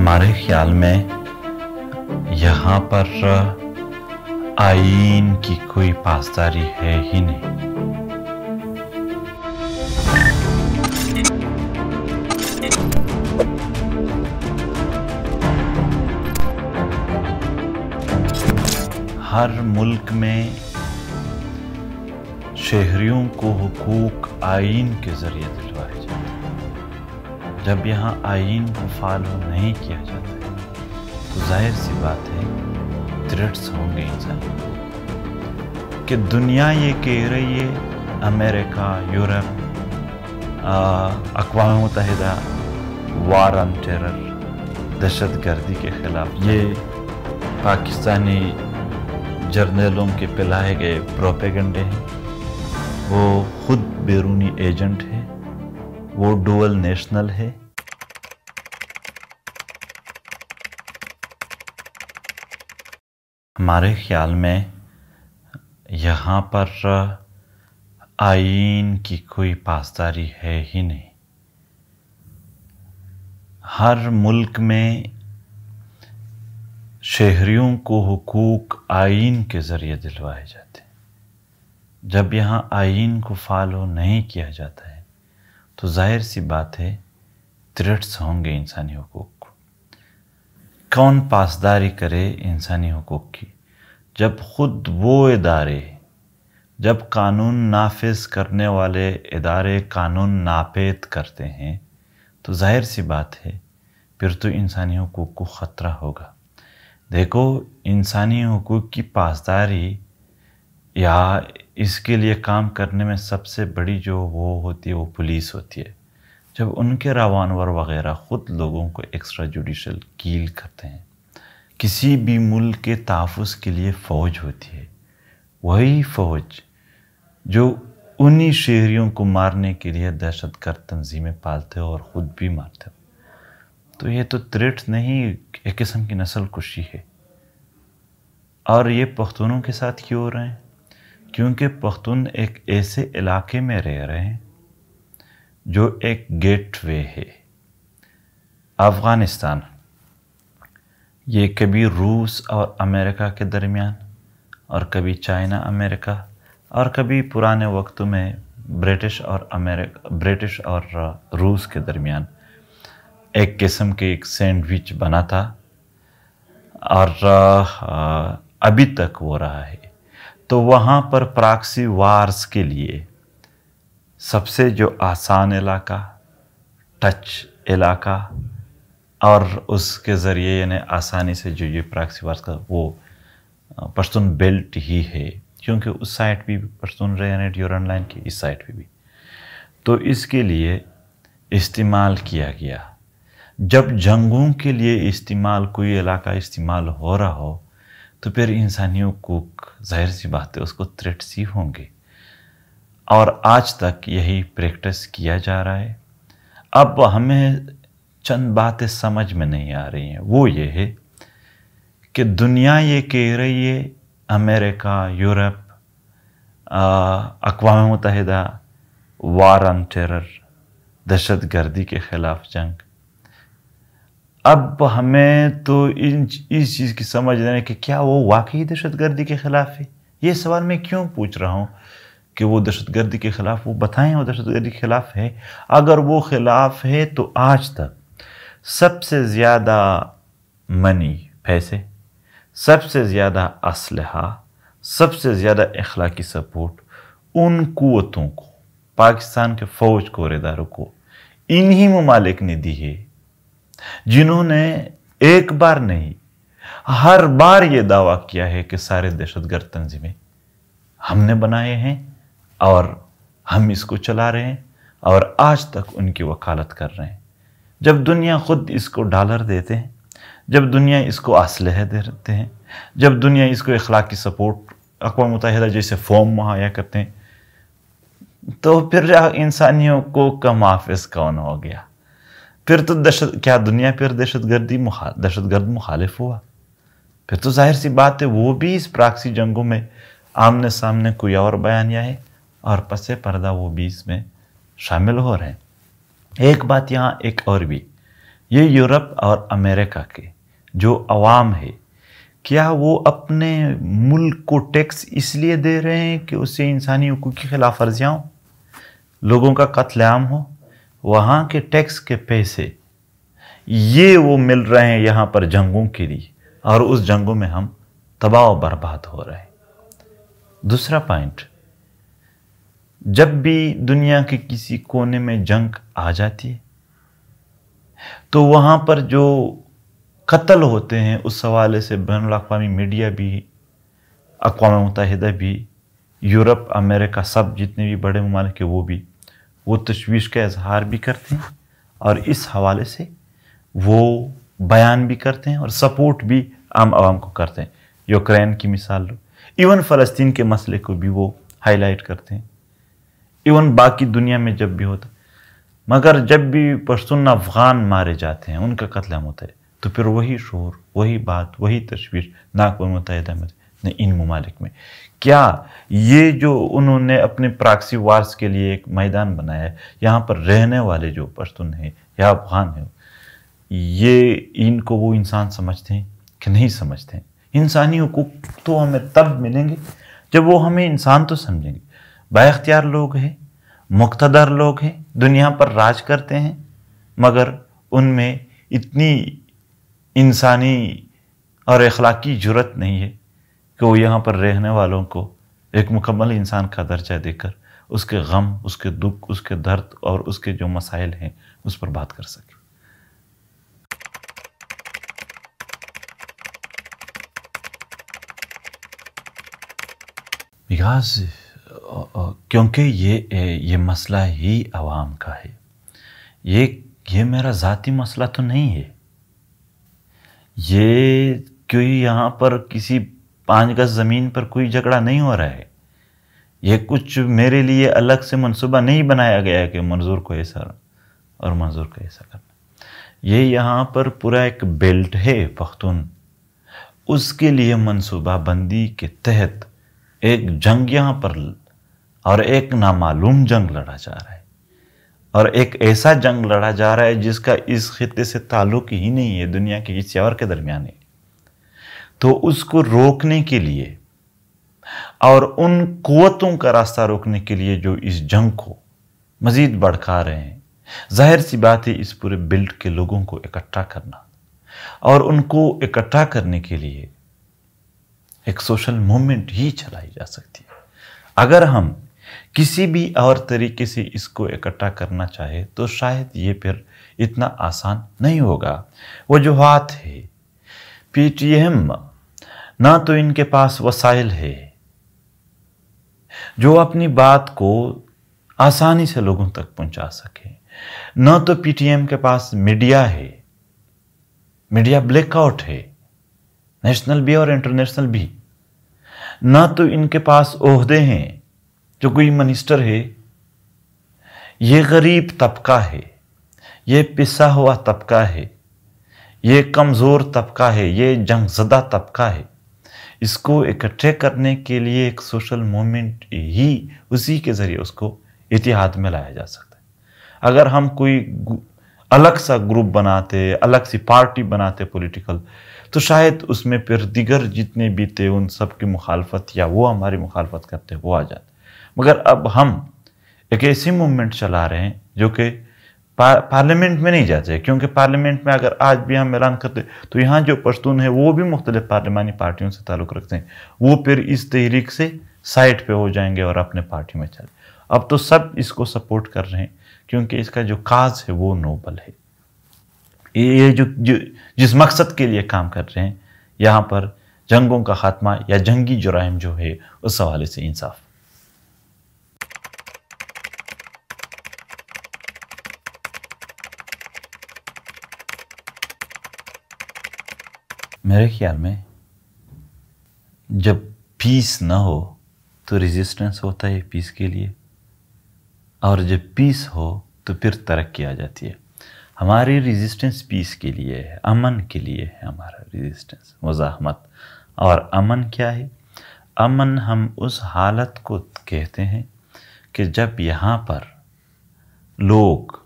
हमारे ख्याल में यहाँ पर आईन की कोई पासदारी है ही नहीं। हर मुल्क में शहरियों को हुकूक आइन के ज़रिए दिलवाए। जब यहाँ आइन को फॉलो नहीं किया जाता है तो ज़ाहिर सी बात है थ्रेट्स होंगे इंसान। कि दुनिया ये कह रही है, अमेरिका, यूरोप अकवा मुतहदा वार ऑन टेरर दहशत गर्दी के ख़िलाफ़। ये पाकिस्तानी जर्नलों के पिलाए गए प्रोपेगंडे हैं। वो खुद बैरूनी एजेंट है। वो डुअल नेशनल है। हमारे ख्याल में यहाँ पर आइन की कोई पासदारी है ही नहीं। हर मुल्क में शहरियों को हकूक़ आइन के ज़रिए दिलवाए जाते हैं। जब यहाँ आइन को फॉलो नहीं किया जाता है तो ज़ाहिर सी बात है थ्रेट्स होंगे इंसानी हकूक़। को कौन पासदारी करे इंसानी हकूक़ की? जब ख़ुद वो इदारे, जब कानून नाफिज करने वाले इदारे कानून नापेद करते हैं तो ज़ाहिर सी बात है, फिर तो इंसानी हकूक़ को ख़तरा होगा। देखो, इंसानी हकूक़ की पासदारी या इसके लिए काम करने में सबसे बड़ी जो वो होती है, वो पुलिस होती है। जब उनके रवानवर वगैरह ख़ुद लोगों को एक्स्ट्रा जुडिशल कील करते हैं किसी भी मुल्क के तहफ़ के लिए फ़ौज होती है। वही फ़ौज जो उन्हीं शहरीों को मारने के लिए दहशत गर्द तंजीमें पालते हो और ख़ुद भी मारते हो। तो ये तो त्रेट नहीं, एक किस्म की नस्ल कुशी है। और ये पख्तूनों के साथ क्यों हो रहे हैं? क्योंकि पख्तून एक ऐसे इलाके में रह रहे हैं जो एक गेट वे है। अफ़गानिस्तान। ये कभी रूस और अमेरिका के दरमियान, और कभी चाइना, अमेरिका, और कभी पुराने वक्तों में ब्रिटिश और अमेरिका, ब्रिटिश और रूस के दरमियान। एक किस्म के एक सैंडविच बना था, और अभी तक वो रहा है। तो वहाँ पर प्राक्सी वार्स के लिए सबसे जो आसान इलाका, टच इलाका और उसके ज़रिए, यानी आसानी से जो ये प्राक्सी वार्स का वो पश्तून बेल्ट ही है, क्योंकि उस साइड भी पश्तून रहे यानी ड्यूरन लाइन की इस साइड पे भी। तो इसके लिए इस्तेमाल किया गया। जब जंगों के लिए इस्तेमाल, कोई इलाका इस्तेमाल हो रहा हो तो फिर इंसानियों को ज़ाहिर सी बात है, उसको थ्रेट्स ही होंगे। और आज तक यही प्रैक्टिस किया जा रहा है। अब हमें चंद बातें समझ में नहीं आ रही हैं। वो ये है कि दुनिया ये कह रही है, अमेरिका, यूरोप अकवा मुतहदा वार ऑन टेरर दहशत गर्दी के ख़िलाफ़ जंग। अब हमें तो इन, इस चीज़ की समझ लेने कि क्या वो वाकई दहशत गर्दी के ख़िलाफ़ है। ये सवाल मैं क्यों पूछ रहा हूँ कि वो दहशत गर्दी के ख़िलाफ़, वो बताएँ वो दहशत गर्दी के ख़िलाफ़ है? अगर वो ख़िलाफ़ है तो आज तक सबसे ज़्यादा मनी पैसे, सबसे ज़्यादा असलहा, सबसे ज़्यादा अखलाकी सपोर्ट उन कुतों को, पाकिस्तान के फ़ौज को इदारों को, इन्हीं ममालिक ने दी है, जिन्होंने एक बार नहीं, हर बार ये दावा किया है कि सारे दहशतगर्द तंजीमें हमने बनाए हैं और हम इसको चला रहे हैं और आज तक उनकी वकालत कर रहे हैं। जब दुनिया खुद इसको डॉलर देते हैं, जब दुनिया इसको असलह देते हैं, जब दुनिया इसको अखलाकी सपोर्ट, अकवा मुतहदा जैसे फॉर्म मुहैया करते हैं तो फिर इंसानियों को कम हाफिज कौन हो गया? फिर तो दहशत, क्या दुनिया फिर दहशत गर्दी दहशत गर्द मुखालिफ हुआ? फिर तो ज़ाहिर सी बात है, वो भी इस प्राक्सी जंगों में आमने सामने कोई और बयानिया है और पसे पर्दा वो भी इसमें शामिल हो रहे हैं। एक बात यहाँ एक और भी। ये यूरोप और अमेरिका के जो आवाम है, क्या वो अपने मुल्क को टैक्स इसलिए दे रहे हैं कि उससे इंसानी हकूक़ की खिलाफ वर्जियाँ हो? लोगों का कत्लेआम हो? वहाँ के टैक्स के पैसे, ये वो मिल रहे हैं यहाँ पर जंगों के लिए, और उस जंगों में हम तबाह बर्बाद हो रहे हैं। दूसरा पॉइंट जब भी दुनिया के किसी कोने में जंग आ जाती है तो वहाँ पर जो कत्ल होते हैं, उस हवाले से बैन अवी मीडिया भी अकवा मुतहदा भी, यूरोप, अमेरिका, सब जितने भी बड़े ममालिक वो भी, वो तशवीश का इजहार भी करते हैं और इस हवाले से वो बयान भी करते हैं और सपोर्ट भी आम आवाम को करते हैं। यूक्रेन की मिसाल लो, इवन फ़लस्तीन के मसले को भी वो हाईलाइट करते हैं। इवन बाकी दुनिया में जब भी होता, मगर जब भी पश्तून अफ़गान मारे जाते हैं, उनका कत्ल होता है। तो फिर वही शोर, वही बात, वही तस्वीर नाकपुर मुतहदा में इन ममालिक में। क्या ये जो उन्होंने अपने प्राक्सी वार्स के लिए एक मैदान बनाया है, यहाँ पर रहने वाले जो पश्तून हैं या अफगान हैं, ये इनको वो इंसान समझते हैं कि नहीं समझते हैं? इंसानी हकूक तो हमें तब मिलेंगे जब वो हमें इंसान तो समझेंगे। बाख्तियार लोग हैं मुख्तदर लोग हैं, दुनिया पर राज करते हैं, मगर उनमें इतनी इंसानी और अखलाकी ज़रूरत नहीं है कि वो यहाँ पर रहने वालों को एक मुकम्मल इंसान का दर्जा देकर उसके गम, उसके दुख, उसके दर्द और उसके जो मसाइल हैं, उस पर बात कर सके। बिकॉज़ क्योंकि ये ये मसला ही आवाम का है। ये ये मेरा ज़ाती मसला तो नहीं है। ये कोई यहाँ पर किसी पाँच गज ज़मीन पर कोई झगड़ा नहीं हो रहा है? ये कुछ मेरे लिए अलग से मंसूबा नहीं बनाया गया है कि मंजूर को ऐसा और मंजूर को ऐसा करना। ये यहाँ पर पूरा एक बेल्ट है पख्तून। उसके लिए मनसूबा बंदी के तहत एक जंग यहाँ पर और एक नामालूम जंग लड़ा जा रहा है। और एक ऐसा जंग लड़ा जा रहा है जिसका इस खत्े से ताल्लुक ही नहीं है दुनिया के किसी और के दरमियान है। तो उसको रोकने के लिए और उन कुतों का रास्ता रोकने के लिए जो इस जंग को मज़ीद भड़का रहे हैं, ज़ाहिर सी बात है इस पूरे बिल्ड के लोगों को इकट्ठा करना और उनको इकट्ठा करने के लिए एक सोशल मूवमेंट ही चलाई जा सकती है। अगर हम किसी भी और तरीके से इसको इकट्ठा करना चाहे तो शायद ये फिर इतना आसान नहीं होगा। वजूहत है, पीटीएम, ना तो इनके पास वसाइल है, जो अपनी बात को आसानी से लोगों तक पहुँचा सके। ना तो पीटीएम के पास मीडिया है, मीडिया ब्लैकआउट है, नेशनल भी और इंटरनेशनल भी। ना तो इनके पास ओहदे हैं जो कोई मिनिस्टर है, ये गरीब तबका है, ये पिसा हुआ तबका है, ये कमज़ोर तबका है, ये जंगजदा तबका है, इसको इकट्ठे करने के लिए एक सोशल मूवमेंट ही उसी के ज़रिए उसको इतिहाद में लाया जा सकता है। अगर हम कोई अलग सा ग्रुप बनाते, अलग सी पार्टी बनाते पॉलिटिकल तो शायद उसमें फिर दिगर जितने भी थे उन सब की मुखालफत या वो हमारी मुखालफत करते वो आ जाते मगर अब हम एक ऐसी मूवमेंट चला रहे हैं जो कि पार्लियामेंट में नहीं जाते। क्योंकि पार्लियामेंट में अगर आज भी हम ऐलान करते तो यहाँ जो पश्तून है वो भी मुख्तलिफ़ पार्लिमानी पार्टियों से ताल्लुक़ रखते हैं। वो फिर इस तहरीक से साइड पे हो जाएँगे और अपने पार्टी में चले। अब तो सब इसको सपोर्ट कर रहे हैं क्योंकि इसका जो काज है वो नोबल है। ये जो, जो जिस मकसद के लिए काम कर रहे हैं यहाँ पर जंगों का खात्मा या जंगी जुराइम जो है उस हवाले से इंसाफ। मेरे ख्याल में, जब पीस ना हो तो रेजिस्टेंस होता है पीस के लिए। और जब पीस हो तो फिर तरक्की आ जाती है। हमारी रेजिस्टेंस पीस के लिए है, अमन के लिए है हमारा रेजिस्टेंस मुजाहमत और अमन क्या है? अमन हम उस हालत को कहते हैं कि जब यहाँ पर लोग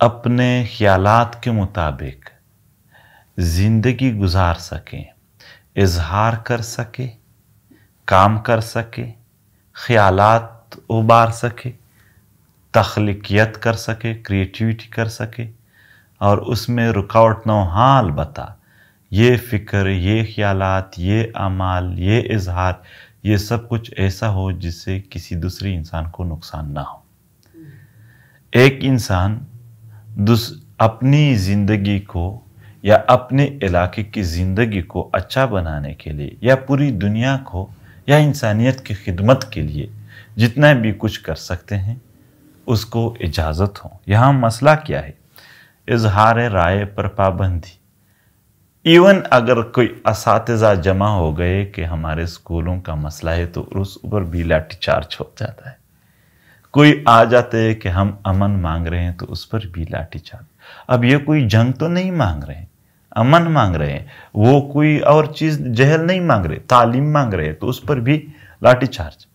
अपने ख्यालात के मुताबिक ज़िंदगी गुजार सके, इजहार कर सके, काम कर सके, ख्यालात उबार सके, तख्लीकियत कर सके क्रिएटिविटी कर सके और उसमें रुकावट न हाल बता। ये फ़िक्र, ये ख्यालात, ये अमाल, ये इजहार, ये सब कुछ ऐसा हो जिससे किसी दूसरे इंसान को नुकसान ना हो। एक इंसान अपनी ज़िंदगी को या अपने इलाके की ज़िंदगी को अच्छा बनाने के लिए, या पूरी दुनिया को, या इंसानियत की खिदमत के लिए जितना भी कुछ कर सकते हैं, उसको इजाज़त हो। यहाँ मसला क्या है? इजहार राय पर पाबंदी। इवन अगर कोई इस जमा हो गए कि हमारे स्कूलों का मसला है तो उस ऊपर भी लाठी चार्ज हो जाता है। कोई आ जाते हैं कि हम अमन मांग रहे हैं तो उस पर भी लाठी चार्ज अब ये कोई जंग तो नहीं मांग रहे हैं। अमन मांग रहे हैं, वो कोई और चीज़ जहल नहीं मांग रहे, तालीम मांग रहे हैं तो उस पर भी लाठी चार्ज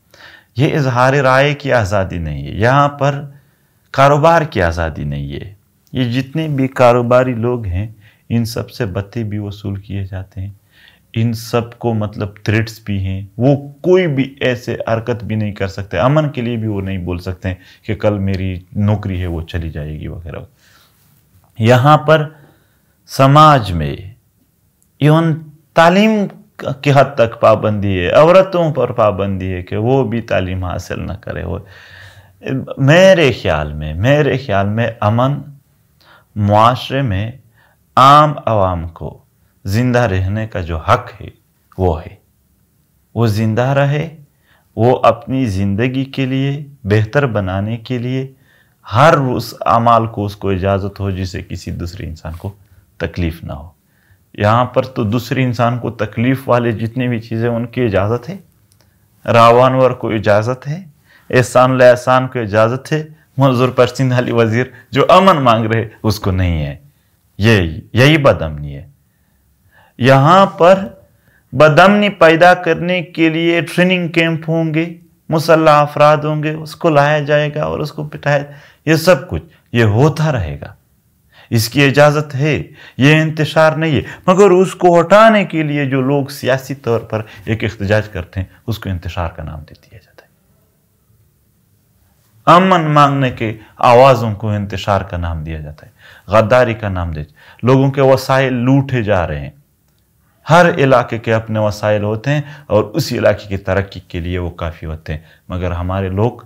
ये इजहार राय की आज़ादी नहीं है, यहाँ पर कारोबार की आज़ादी नहीं है। ये जितने भी कारोबारी लोग हैं, इन सबसे बत्ते भी वसूल किए जाते हैं। इन सबको मतलब थ्रेट्स भी हैं, वो कोई भी ऐसे हरकत भी नहीं कर सकते। अमन के लिए भी वो नहीं बोल सकते कि कल मेरी नौकरी है, वो चली जाएगी वगैरह। यहाँ पर समाज में, इवन तालीम की हद तक पाबंदी है, औरतों पर पाबंदी है कि वो भी तालीम हासिल न करे वो मेरे ख्याल में, मेरे ख्याल में अमन माशरे में आम आवाम को ज़िंदा रहने का जो हक है, वो है। वो ज़िंदा रहे, वो अपनी ज़िंदगी के लिए बेहतर बनाने के लिए हर उस अमाल को, उसको इजाज़त हो जिसे किसी दूसरे इंसान को तकलीफ़ ना हो। यहाँ पर तो दूसरे इंसान को तकलीफ़ वाले जितनी भी चीज़ें, उनकी इजाज़त है। रावानवर को इजाज़त है। एहसान एहसान को इजाज़त है। मंजूर परसिंद अली वज़ीर जो अमन मांग रहे, उसको नहीं है। ये, यही बदमनी है। यहाँ पर बदमनी पैदा करने के लिए ट्रेनिंग कैंप होंगे, मुसल्ला अफराद होंगे, उसको लाया जाएगा और उसको पिटाया ये सब कुछ, ये होता रहेगा। इसकी इजाज़त है, ये इंतशार नहीं है। मगर उसको हटाने के लिए जो लोग सियासी तौर पर एक एहतजाज करते हैं, उसको इंतशार का नाम दे दिया जाता है। अमन मांगने के आवाज़ों को इंतशार का नाम दिया जाता है, गद्दारी का नाम दे लोगों के वसाइल लूटे जा रहे हैं। हर इलाके के अपने वसाइल होते हैं और उस इलाके की तरक्की के लिए वो काफ़ी होते हैं। मगर हमारे लोग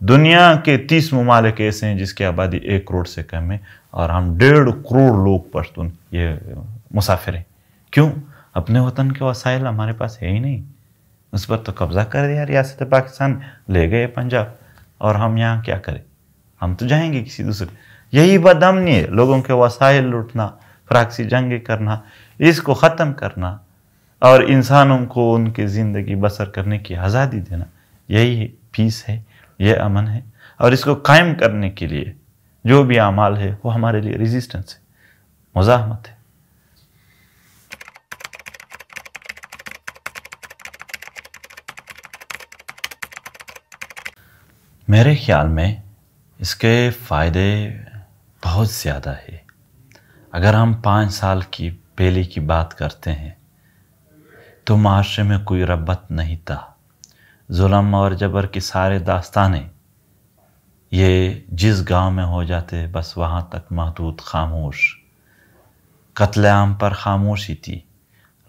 दुनिया के तीस ममालिक ऐसे हैं जिसकी आबादी एक करोड़ से कम है। और हम डेढ़ करोड़ लोग पश्तून ये मुसाफिर हैं। क्यों? अपने वतन के वसाइल हमारे पास है ही नहीं। उस पर तो कब्ज़ा कर दिया रियासत पाकिस्तान, ले गए पंजाब। और हम यहाँ क्या करें? हम तो जाएँगे किसी दूसरे। यही बदमनी है लोगों के वसाइल लूटना फ्राक्सी जंग करना, इसको ख़त्म करना और इंसानों को उनकी ज़िंदगी बसर करने की आज़ादी देना। यही पीस है, ये अमन है। और इसको कायम करने के लिए जो भी अमाल है, वो हमारे लिए रेजिस्टेंस है, मुजाहमत है। मेरे ख्याल में इसके फ़ायदे बहुत ज़्यादा है। अगर हम पाँच साल की पहले की बात करते हैं तो माशरे में कोई रब्बत नहीं था। जुल्म और जबर की सारे दास्ताने ये जिस गाँव में हो जाते, बस वहाँ तक महदूद खामोश। कत्लेआम पर खामोशी थी,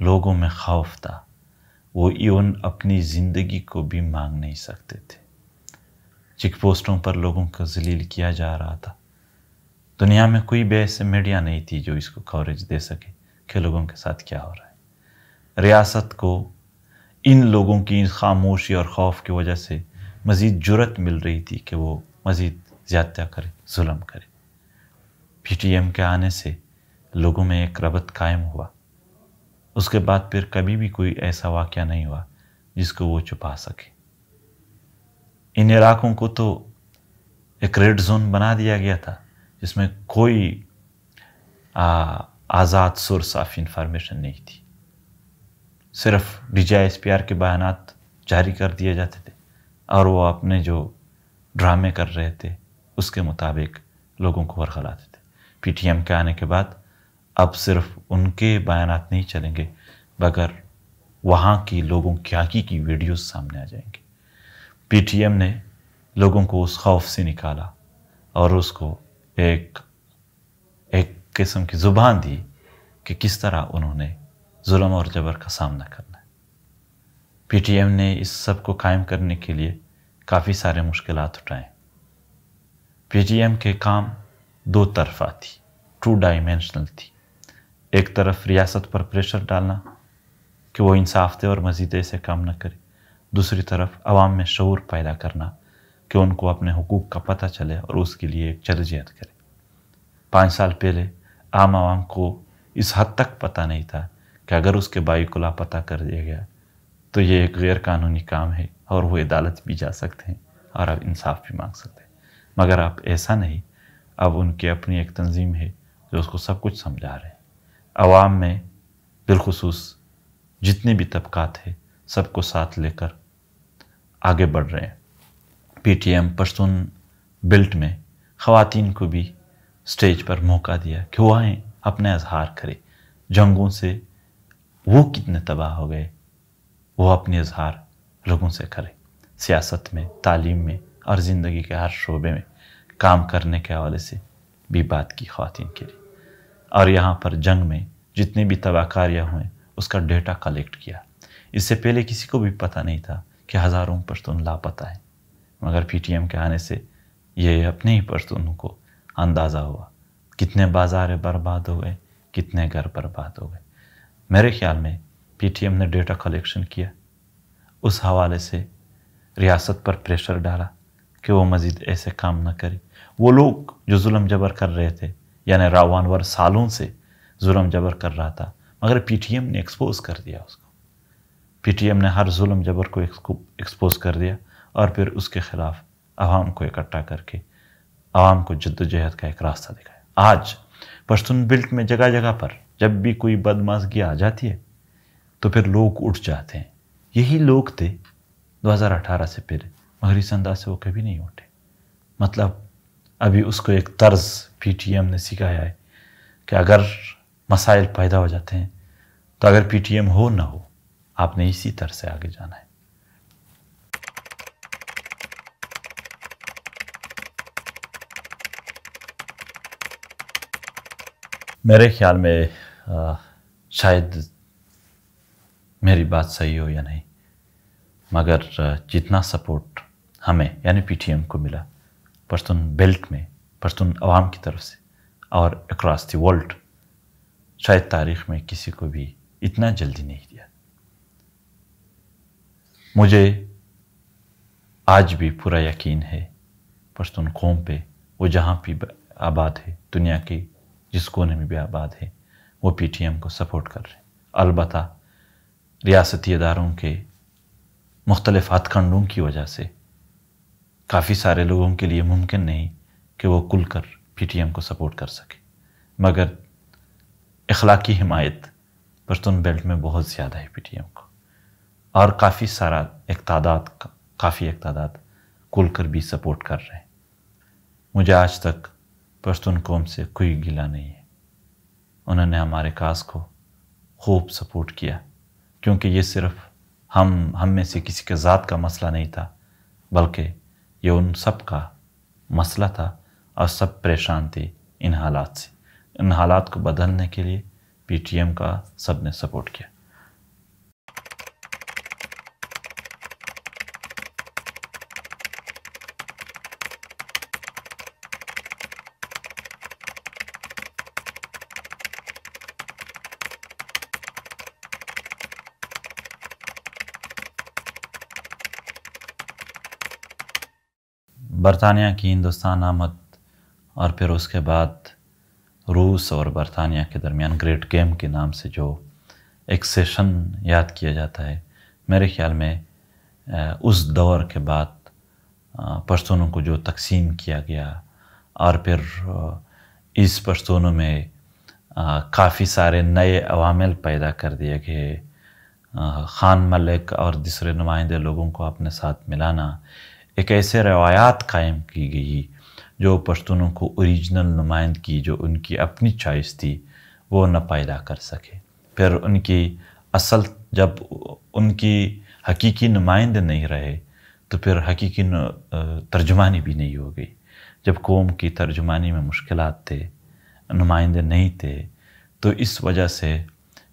लोगों में खौफ था। वो इवन अपनी ज़िंदगी को भी मांग नहीं सकते थे। चिक पोस्टों पर लोगों को जलील किया जा रहा था। दुनिया में कोई भी ऐसे मीडिया नहीं थी जो इसको कवरेज दे सके कि लोगों के साथ क्या हो रहा है। रियासत को, इन लोगों की खामोशी और खौफ की वजह से मज़ीद ज़रूरत मिल रही थी कि वो मज़ीद ज़्यादा करे, जुल्म करे। एम के आने से लोगों में एक रबत कायम हुआ। उसके बाद फिर कभी भी कोई ऐसा वाक़ नहीं हुआ जिसको वो छुपा सके। इन इलाकों को तो एक रेड जोन बना दिया गया था, जिसमें कोई आज़ाद सोर्स ऑफ़ इंफॉर्मेशन नहीं थी। सिर्फ़ D G I S P R के बयान जारी कर दिए जाते थे। और वो अपने जो ड्रामे कर रहे थे, उसके मुताबिक लोगों को वरगलाते थे। पीटीएम के आने के बाद अब सिर्फ़ उनके बयान नहीं चलेंगे मगर वहाँ की लोगों की की वीडियोस सामने आ जाएँगे। पीटीएम ने लोगों को उस खौफ से निकाला और उसको एक एक किस्म की ज़ुबान दी कि किस तरह उन्होंने जुल्म और जबर का सामना करना है। पीटीएम ने इस सबको कायम करने के लिए काफ़ी सारे मुश्किल उठाए। पीटीएम के काम दो तरफा थी टू डायमेंशनल थी। एक तरफ़ रियासत पर प्रेशर डालना कि वो इंसाफ दे और मज़ीद ऐसे काम न करे। दूसरी तरफ़ आवाम में शूर पैदा करना कि उनको अपने हकूक़ का पता चले और उसके लिए एक जदोजहद करे। पाँच साल पहले आम आवाम को इस हद तक पता नहीं था कि अगर उसके बाई को लापता कर दिया गया तो ये एक गैर कानूनी काम है और वो अदालत भी जा सकते हैं और आप इंसाफ भी मांग सकते हैं। मगर आप ऐसा नहीं, अब उनकी अपनी एक तंजीम है जो उसको सब कुछ समझा रहे हैं। आवाम में बिलखसूस जितने भी तबकात हैं, सबको साथ लेकर आगे बढ़ रहे हैं। पीटीएम पश्तून बिल्ट में ख़वान को भी स्टेज पर मौका दिया कि वो आएँ, अपने इजहार करें। जंगों से वो कितने तबाह हो गए वो अपने इजहार लोगों से करें। सियासत में, तालीम में और ज़िंदगी के हर शोबे में काम करने के हवाले से भी बात की खातन के लिए। और यहाँ पर जंग में जितनी भी तबाहकारियाँ हुए उसका डेटा कलेक्ट किया। इससे पहले किसी को भी पता नहीं था कि हज़ारों पश्तून लापता है। मगर पीटीएम के आने से ये अपने ही पश्तूनों को अंदाज़ा हुआ। कितने बाज़ार बर्बाद हो गए, कितने घर बर्बाद हो गए। मेरे ख्याल में पीटीएम ने डेटा कलेक्शन किया। उस हवाले से रियासत पर प्रेशर डाला कि वो मज़ीद ऐसे काम ना करे। वो लोग जो जुल्म जबर कर रहे थे, यानी रावानवर सालों से जुल्म जबर कर रहा था, मगर पीटीएम ने एक्सपोज कर दिया उसको। पीटीएम ने हर जुल्म जबर को एक्सपोज कर दिया और फिर उसके ख़िलाफ़ आवाम को इकट्ठा करके आवाम को जद्दोजहद का एक रास्ता दिखाया। आज पश्तून बिल्ट में जगह जगह पर जब भी कोई बदमाशगी आ जाती है तो फिर लोग उठ जाते हैं। यही लोग थे 2018 से पहले मगर इस अंदाज से वो कभी नहीं उठे। मतलब अभी उसको एक तर्ज पीटीएम ने सिखाया है कि अगर मसाइल पैदा हो जाते हैं तो अगर पीटीएम हो ना हो आपने इसी तरह से आगे जाना है। मेरे ख्याल में आ, शायद मेरी बात सही हो या नहीं। मगर जितना सपोर्ट हमें, यानी पीटीएम को मिला पश्तून बेल्ट में पश्तून अवाम की तरफ़ से, और अक्रॉस द वर्ल्ड शायद तारीख में किसी को भी इतना जल्दी नहीं दिया। मुझे आज भी पूरा यकीन है पश्तून कौम पे, वो जहाँ भी आबाद है, दुनिया के जिस कोने में भी आबाद है, वो पीटीएम को सपोर्ट कर रहे हैं। अलबत् रियासती इदारों के मुख्तलिफ़ हथकंडों की वजह से काफ़ी सारे लोगों के लिए मुमकिन नहीं कि वो कुल कर पी टी एम को सपोर्ट कर सके। मगर अखलाकी हिमायत पश्तून बेल्ट में बहुत ज़्यादा है पी टी एम को। और काफ़ी सारा एक तादाद काफ़ी एक तादाद कुल कर भी सपोर्ट कर रहे हैं। मुझे आज तक पश्तून कौम से कोई गिला नहीं है। उन्होंने हमारे काज को खूब सपोर्ट किया। क्योंकि ये सिर्फ़ हम हम में से किसी के ज़ात का मसला नहीं था, बल्कि ये उन सब का मसला था और सब परेशान थे इन हालात से। इन हालात को बदलने के लिए पीटीएम का सबने सपोर्ट किया। बरतानिया की हिंदुस्तान आमद, और फिर उसके बाद रूस और बरतानिया के दरमियान ग्रेट गेम के नाम से जो एक सेशन याद किया जाता है, मेरे ख्याल में उस दौर के बाद पश्तूनों को जो तकसीम किया गया, और फिर इस पश्तूनों में काफ़ी सारे नए अवामिल पैदा कर दिए गए ख़ान मलिक और दूसरे नुमाइंदे लोगों को अपने साथ मिलाना एक ऐसे रवायात कायम की गई जो पश्तूनों को ओरिजिनल नुमाइंदगी जो उनकी अपनी चॉइस थी, वो न पैदा कर सके। फिर उनकी असल, जब उनकी हकीकी नुमाइंदे नहीं रहे तो फिर हकीकी तर्जुमानी भी नहीं हो गई। जब कौम की तर्जुमानी में मुश्किल थे, नुमाइंदे नहीं थे तो इस वजह से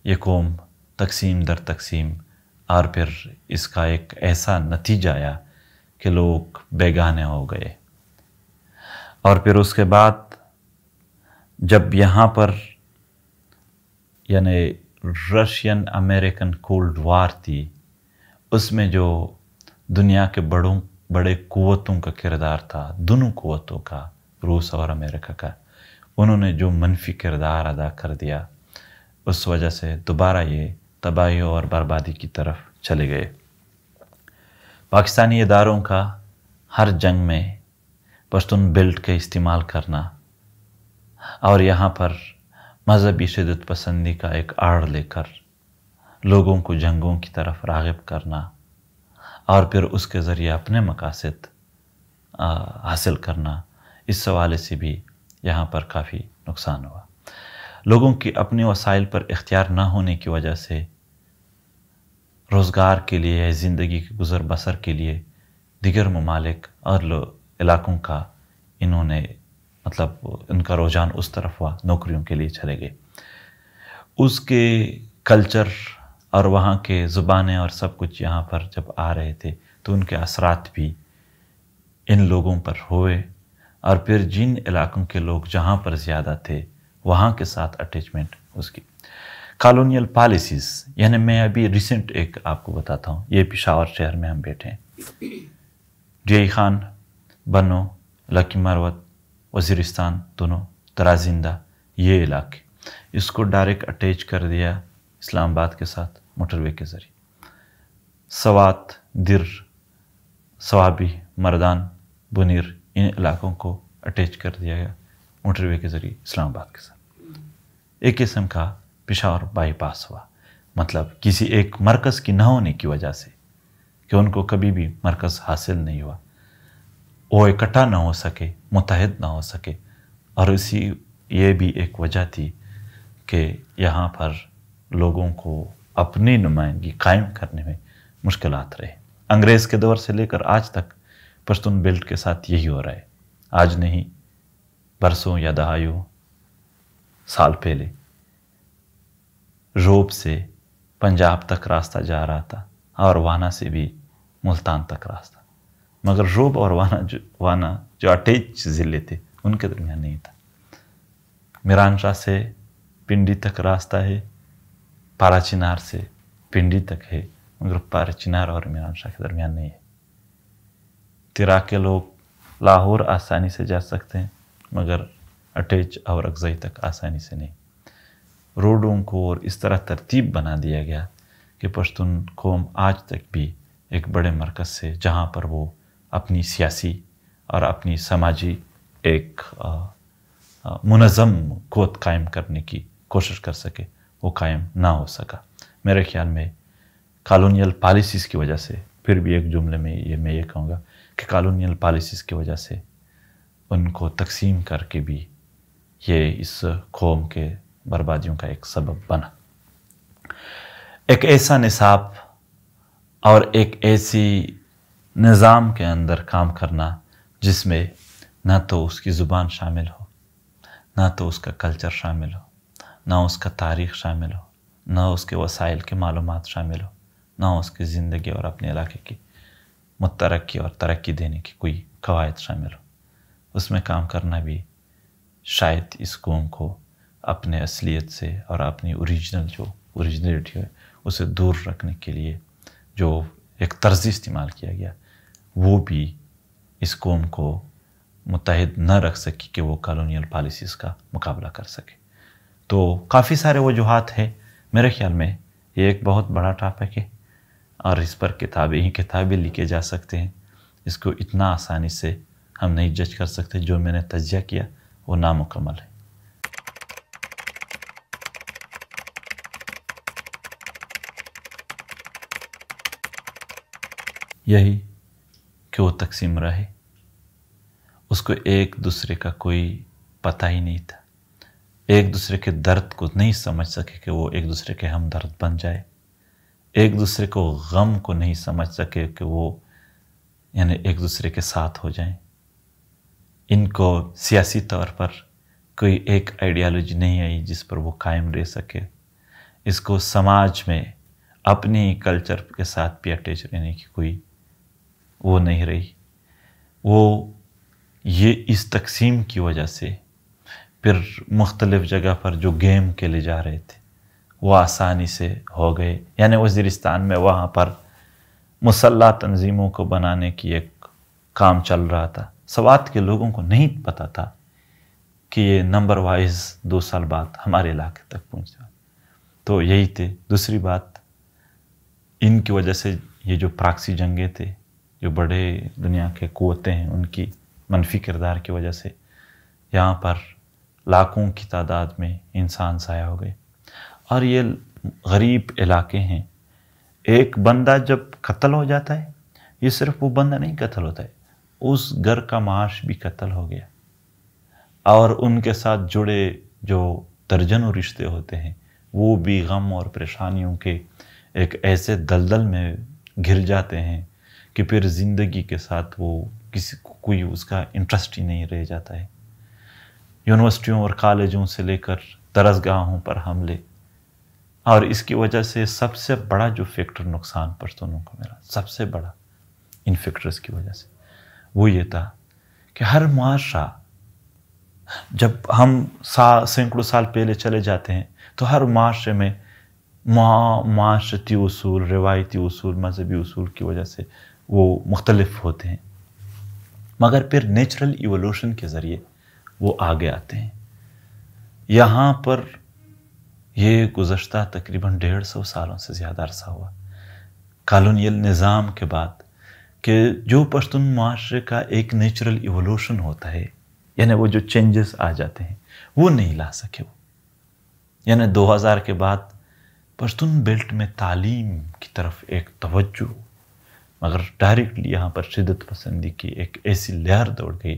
ये कौम तकसीम दर तकसीम, और फिर इसका एक ऐसा नतीजा आया कि लोग बेगाने हो गए। और फिर उसके बाद जब यहाँ पर, यानी रशियन अमेरिकन कोल्ड वार थी, उसमें जो दुनिया के बड़ों, बड़े कुवतों का किरदार था, दोनों कुवतों का, रूस और अमेरिका का, उन्होंने जो मनफी किरदार अदा कर दिया, उस वजह से दोबारा ये तबाही और बर्बादी की तरफ़ चले गए। पाकिस्तानी इदारों का हर जंग में पश्तून बेल्ट का इस्तेमाल करना और यहाँ पर मजहबी शदत पसंदी का एक आड़ लेकर लोगों को जंगों की तरफ़ रागब करना और फिर उसके ज़रिए अपने मकासद हासिल करना, इस सवाल से भी यहाँ पर काफ़ी नुकसान हुआ। लोगों की अपने वसाइल पर इख्तियार ना होने की वजह से रोज़गार के लिए या ज़िंदगी के गुज़र बसर के लिए दिगर ममालिक और इलाकों का इन्होंने मतलब इनका रुझान उस तरफ़ हुआ, नौकरियों के लिए चले गए। उसके कल्चर और वहाँ के ज़ुबानें और सब कुछ यहाँ पर जब आ रहे थे तो उनके असरात भी इन लोगों पर हुए। और फिर जिन इलाकों के लोग जहाँ पर ज़्यादा थे, वहाँ के साथ अटैचमेंट उसकी। कॉलोनियल पॉलिसीज़ यानी मैं अभी रिसेंट एक आपको बताता हूँ, ये पिशावर शहर में हम बैठे हैं। डी खान, बनो, लकी मरवत वज़ीरिस्तान दोनों, तराजिंदा, ये इलाके। इसको डायरेक्ट अटैच कर दिया इस्लामाबाद के साथ मोटरवे के ज़रिए। सवात, दिर, सवाबी, मरदान, बुनीर, इन इलाकों को अटैच कर दिया गया मोटरवे के ज़रिए इस्लामाबाद के साथ। एक किस्म का पिशावर बाईपास हुआ। मतलब किसी एक मरकज़ की न होने की वजह से कि उनको कभी भी मरकज़ हासिल नहीं हुआ। वो इकट्ठा ना हो सके, मुतहद ना हो सके। और इसी, ये भी एक वजह थी कि यहाँ पर लोगों को अपनी नुमाइंदगी कायम करने में मुश्किल रहे। अंग्रेज़ के दौर से लेकर आज तक पश्तून बेल्ट के साथ यही हो रहा है। आज नहीं, बरसों या दहाइयों साल पहले। रोब से पंजाब तक रास्ता जा रहा था और वाना से भी मुल्तान तक रास्ता। मगर रोब और वाना जो वाना जो अटैच ज़िले थे, उनके दरमियान नहीं था। मिरान शाह से पिंडी तक रास्ता है, पाराचिनार से पिंडी तक है, मगर पाराचिनार और मिरान शाह के दरमियान नहीं है। तिरा के लोग लाहौर आसानी से जा सकते हैं, मगर अटैच और अगजई तक आसानी से नहीं। रोडों को और इस तरह तरतीब बना दिया गया कि पश्तून कौम आज तक भी एक बड़े मरकज़ से, जहाँ पर वो अपनी सियासी और अपनी समाजी एक मुनज़म कोत कायम करने की कोशिश कर सके, वो कायम ना हो सका। मेरे ख्याल में कॉलोनियल पॉलिसीज़ की वजह से, फिर भी एक जुमले में ये मैं ये कहूँगा कि कॉलोनियल पॉलिसीज़ की वजह से उनको तकसीम करके भी ये इस कौम के बर्बादियों का एक सबब बना। एक ऐसा निसाब और एक ऐसी निज़ाम के अंदर काम करना जिसमें ना तो उसकी ज़ुबान शामिल हो, ना तो उसका कल्चर शामिल हो, ना उसका तारीख़ शामिल हो, ना उसके वसाइल के मालूम शामिल हो, ना उसकी ज़िंदगी और अपने इलाके की मुतरक्की और तरक्की देने की कोई कवायद शामिल हो। उसमें काम करना भी शायद इस कौम को अपने असलियत से और अपनी ओरिजिनल जो ओरिजिनलिटी है, उसे दूर रखने के लिए जो एक तर्ज इस्तेमाल किया गया, वो भी इस कौम को मुतहद न रख सकी कि वो कॉलोनियल पॉलिसीज़ का मुकाबला कर सके। तो काफ़ी सारे वजूहत हैं मेरे ख्याल में। ये एक बहुत बड़ा टॉपिक है और इस पर किताबें ही किताबें लिखे जा सकते हैं। इसको इतना आसानी से हम नहीं जज कर सकते, जो मैंने तजिया किया, वो नामुकम्मल है। यही कि वो तकसीम रहे। उसको एक दूसरे का कोई पता ही नहीं था। एक दूसरे के दर्द को नहीं समझ सके कि वो एक दूसरे के हम दर्द बन जाए। एक दूसरे को गम को नहीं समझ सके कि वो, यानी एक दूसरे के साथ हो जाएँ। इनको सियासी तौर पर कोई एक आइडियालॉजी नहीं आई जिस पर वो कायम रह सके। इसको समाज में अपनी कल्चर के साथ भी अटैच रहने की कोई वो नहीं रही। वो ये इस तकसीम की वजह से फिर मुख्तलिफ़ जगह पर जो गेम लिए जा रहे थे, वो आसानी से हो गए। यानी वज़ीरिस्तान में वहाँ पर मुसल्ला तंजीमों को बनाने की एक काम चल रहा था। सवात के लोगों को नहीं पता था कि ये नंबर वाइज दो साल बाद हमारे इलाके तक पहुँच जाए। तो यही थे। दूसरी बात, इनकी वजह से ये जो प्राक्सी जंगे थे जो बड़े दुनिया के कुतें हैं, उनकी मनफी किरदार की वजह से यहाँ पर लाखों की तादाद में इंसान साया हो गए। और ये गरीब इलाके हैं। एक बंदा जब कत्ल हो जाता है, ये सिर्फ़ वो बंदा नहीं कत्ल होता है, उस घर का माश भी कत्ल हो गया। और उनके साथ जुड़े जो दर्जनों रिश्ते होते हैं, वो भी गम और परेशानियों के एक ऐसे दलदल में घिर जाते हैं कि फिर ज़िंदगी के साथ वो किसी को, कोई उसका इंटरेस्ट ही नहीं रह जाता है। यूनिवर्सिटियों और कॉलेजों से लेकर दरसगाहों पर हमले। और इसकी वजह से सबसे बड़ा जो फैक्टर नुकसान पश्तूनों को मिला, सबसे बड़ा इन फैक्टर्स की वजह से, वो ये था कि हर मुआशरा जब हम सा, सैकड़ों साल पहले चले जाते हैं तो हर माशरे में माशरती उसूल, रिवायती उसूल, मजहबी उसूल की वजह से वो मुख्तलफ होते हैं। मगर फिर नेचुरल इवोल्यूशन के ज़रिए वो आगे आते हैं। यहाँ पर ये गुज्त तकरीबन डेढ़ सौ सालों से ज़्यादा अरसा हुआ। कॉलोनियल निज़ाम के बाद कि जो पश्तून माशरे का एक नेचुरल इवोल्यूशन होता है, यानी वो जो चेंजेस आ जाते हैं, वो नहीं ला सके वो। यानी 2000 के बाद पश्तून बेल्ट में तालीम की तरफ़ एक तवज्जो मगर डायरेक्टली यहाँ पर शिदत पसंदी की एक ऐसी लहर दौड़ गई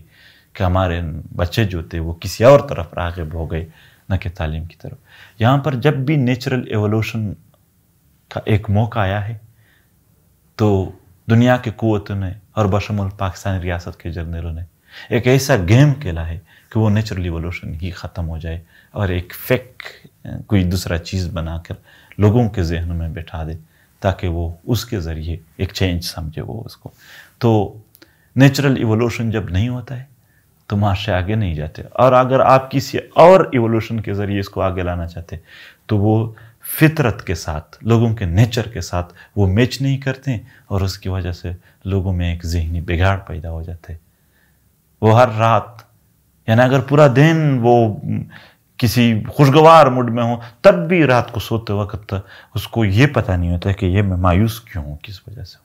कि हमारे बच्चे जो थे वो किसी और तरफ़ रागब हो गए, न कि तालीम की तरफ़। यहाँ पर जब भी नेचुरल एवोल्यूशन का एक मौका आया है तो दुनिया के कुतों ने और बशमुल पाकिस्तानी रियासत के जर्नलों ने एक ऐसा गेम खेला है कि वो नेचुरल इवोल्यूशन ही ख़त्म हो जाए और एक फेक कोई दूसरा चीज़ बनाकर लोगों के जहन में बैठा दे। ताकि वो उसके ज़रिए एक चेंज समझे वो उसको। तो नेचुरल इवोल्यूशन जब नहीं होता है तो माशरे आगे नहीं जाते। और अगर आप किसी और इवोल्यूशन के ज़रिए इसको आगे लाना चाहते तो वो फितरत के साथ, लोगों के नेचर के साथ वो मैच नहीं करते और उसकी वजह से लोगों में एक जहनी बिगाड़ पैदा हो जाते। वो हर रात, यानी अगर पूरा दिन वो किसी खुशगवार मूड में हो तब भी रात को सोते वक्त उसको ये पता नहीं होता कि ये मैं मायूस क्यों हूँ किस वजह से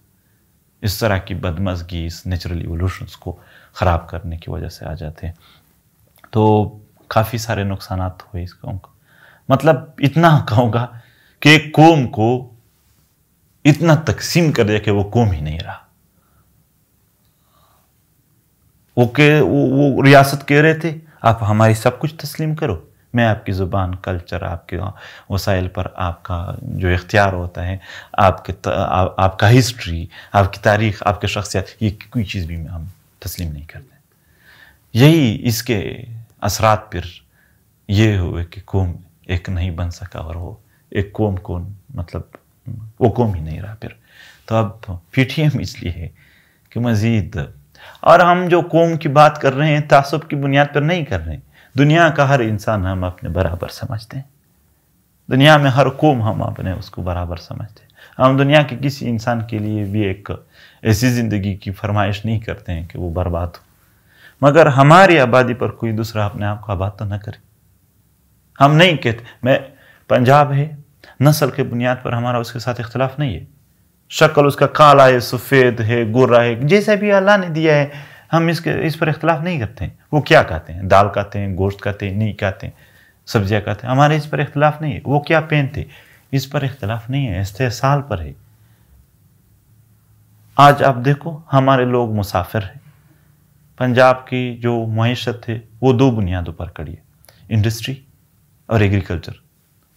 इस तरह की बदमजगी इस नेचुरल इवोल्यूशंस को ख़राब करने की वजह से आ जाते हैं। तो काफ़ी सारे नुकसान हुए इस कौम को। मतलब इतना कहूँगा कि एक कौम को इतना तकसीम कर दिया कि वो कौम ही नहीं रहा। वो के वो, वो रियासत कह रहे थे आप हमारी सब कुछ तस्लीम करो। मैं आपकी ज़ुबान कल्चर आपके वसाइल पर आपका जो इख्तियार होता है आपके आ, आपका हिस्ट्री आपकी तारीख आपके शख्सियत ये कोई चीज़ भी हम तस्लीम नहीं करते। यही इसके असरात फिर ये हुए कि कौम एक नहीं बन सका और वो एक कौम कौन मतलब वो कौम ही नहीं रहा फिर। तो अब पी इसलिए है कि मज़ीद और हम जो कौम की बात कर रहे हैं तासब की बुनियाद पर नहीं कर रहे हैं। दुनिया का हर इंसान हम अपने बराबर समझते हैं। दुनिया में हर कौम हम अपने उसको बराबर समझते हैं। हम दुनिया के किसी इंसान के लिए भी एक ऐसी ज़िंदगी की फरमाइश नहीं करते हैं कि वो बर्बाद हो। मगर हमारी आबादी पर कोई दूसरा अपने आप को आबाद तो न करे। हम नहीं कहते, मैं पंजाब है, नस्ल के बुनियाद पर हमारा उसके साथ इख्तलाफ नहीं है। शक्ल उसका काला है, सफ़ेद है, गोरा है, जैसा भी अल्लाह ने दिया है हम इसके, इस पर इख्तलाफ नहीं करते हैं। वो क्या कहते हैं? दाल कहते हैं, गोश्त कहते हैं, नहीं कहते हैं, सब्ज़ियाँ कहते हैं। हमारे इस पर इख्तलाफ नहीं है। वो क्या पहनते इस पर इख्तलाफ नहीं है, इस्तेसाल पर है। आज आप देखो, हमारे लोग मुसाफिर हैं। पंजाब की जो मीशत है, वो दो बुनियादों पर खड़ी है। इंडस्ट्री और एग्रीकल्चर।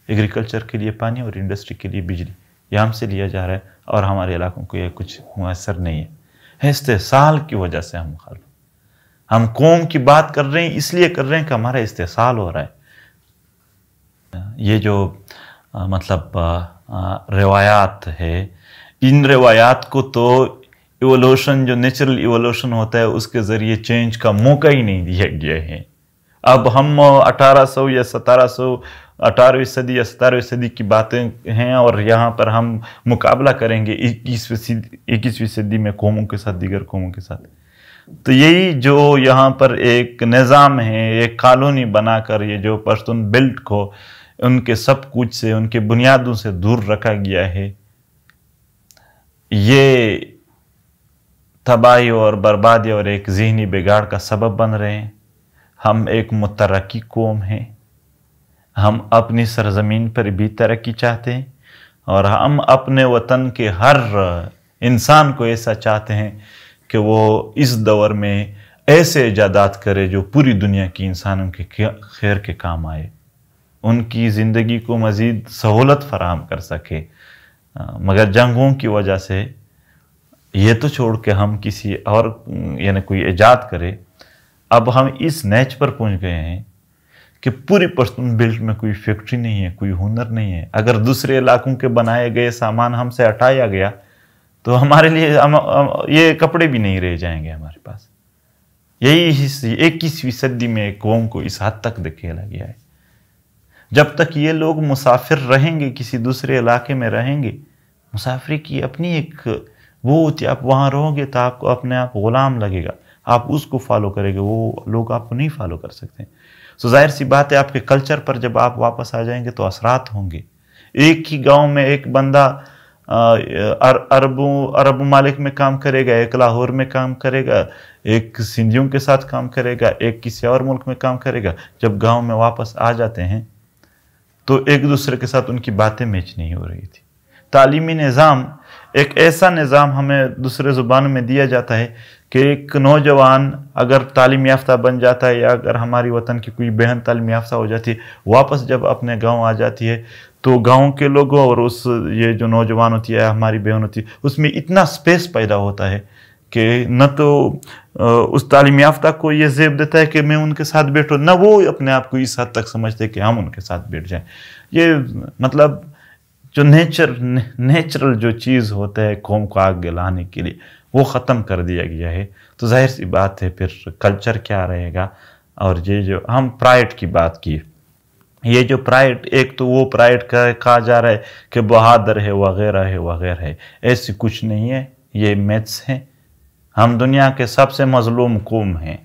एग्रीकल्चर के लिए पानी और इंडस्ट्री के लिए बिजली। ये हमसे लिया जा रहा है और हमारे इलाकों को यह कुछ मैसर नहीं है। इस्तेसाल की वजह से हम मुखालफ हम कौम की बात कर रहे हैं इसलिए कर रहे हैं कि हमारा इस्तेसाल हो रहा है। ये जो आ, मतलब रवायात है इन रवायात को तो इवोल्यूशन जो नेचुरल इवोल्यूशन होता है उसके ज़रिए चेंज का मौका ही नहीं दिया गया है। अब हम 1800 या 1700 अठारहवीं सदी या सतारहवीं सदी की बातें हैं और यहाँ पर हम मुकाबला करेंगे इक्कीसवीं सदी इक्कीसवीं सदी में कौमों के साथ, दीगर कौमों के साथ। तो यही जो यहाँ पर एक निज़ाम है, एक कॉलोनी बनाकर ये जो पश्तून बेल्ट को उनके सब कुछ से, उनके बुनियादों से दूर रखा गया है, ये तबाही और बर्बादी और एक जहनी बिगाड़ का सबब बन रहे हैं। हम एक मुतरकी कौम हैं। हम अपनी सरजमीन पर भी तरक्की चाहते हैं और हम अपने वतन के हर इंसान को ऐसा चाहते हैं कि वो इस दौर में ऐसे ईजादात करे जो पूरी दुनिया की इंसानों के खैर के काम आए। उनकी ज़िंदगी को मज़ीद सहूलत फराहम कर सके। मगर जंगों की वजह से ये तो छोड़ के हम किसी और, यानी कोई ईजाद करे। अब हम इस नेच पर पहुँच गए हैं कि पूरी पश्तून बेल्ट में कोई फैक्ट्री नहीं है कोई हुनर नहीं है। अगर दूसरे इलाकों के बनाए गए सामान हमसे हटाया गया तो हमारे लिए हम, ये कपड़े भी नहीं रह जाएँगे हमारे पास। यही इक्कीसवीं सदी में कौम को इस हद तक धकेला गया है। जब तक ये लोग मुसाफिर रहेंगे किसी दूसरे इलाके में रहेंगे मुसाफरी की अपनी एक वो होती आप वहाँ रहोगे तो आपको अपने आप गुलाम लगेगा। आप उसको फॉलो करेंगे वो लोग आपको नहीं फॉलो कर सकते। सो ज़ाहिर सी बात है, आपके कल्चर पर जब आप वापस आ जाएँगे तो असरात होंगे। एक ही गाँव में एक बंदा अरबों, अरब मालिक में काम करेगा, एक लाहौर में काम करेगा, एक सिंधियों के साथ काम करेगा, एक किसी और मुल्क में काम करेगा, जब गाँव में वापस आ जाते हैं तो एक दूसरे के साथ उनकी बातें मैच नहीं हो रही थी। तालीमी निज़ाम, एक ऐसा निज़ाम हमें दूसरे ज़ुबान में दिया जाता है कि एक नौजवान अगर तालीम याफ्ता बन जाता है या अगर हमारी वतन की कोई बहन तालीम याफ्ता हो जाती है, वापस जब अपने गाँव आ जाती है तो गाँव के लोगों और उस, ये जो नौजवान होती है हमारी बहन होती है, उसमें इतना स्पेस पैदा होता है कि न तो उस तालीम याफ्ता को ये जेब देता है कि मैं उनके साथ बैठूँ, न वो अपने आप को इस हद तक समझते कि हम उनके साथ बैठ जाएँ। ये मतलब जो नेचर नेचुरल जो चीज़ होता है, कौम को आगे लाने के लिए वो ख़त्म कर दिया गया है। तो ज़ाहिर सी बात है, फिर कल्चर क्या रहेगा? और ये जो हम प्राइड की बात की, ये जो प्राइड एक तो वो प्राइड का कहा जा रहा है कि बहादुर है, वगैरह है वगैरह है। ऐसी कुछ नहीं है, ये मैथ्स हैं। हम दुनिया के सबसे मजलूम कौम हैं।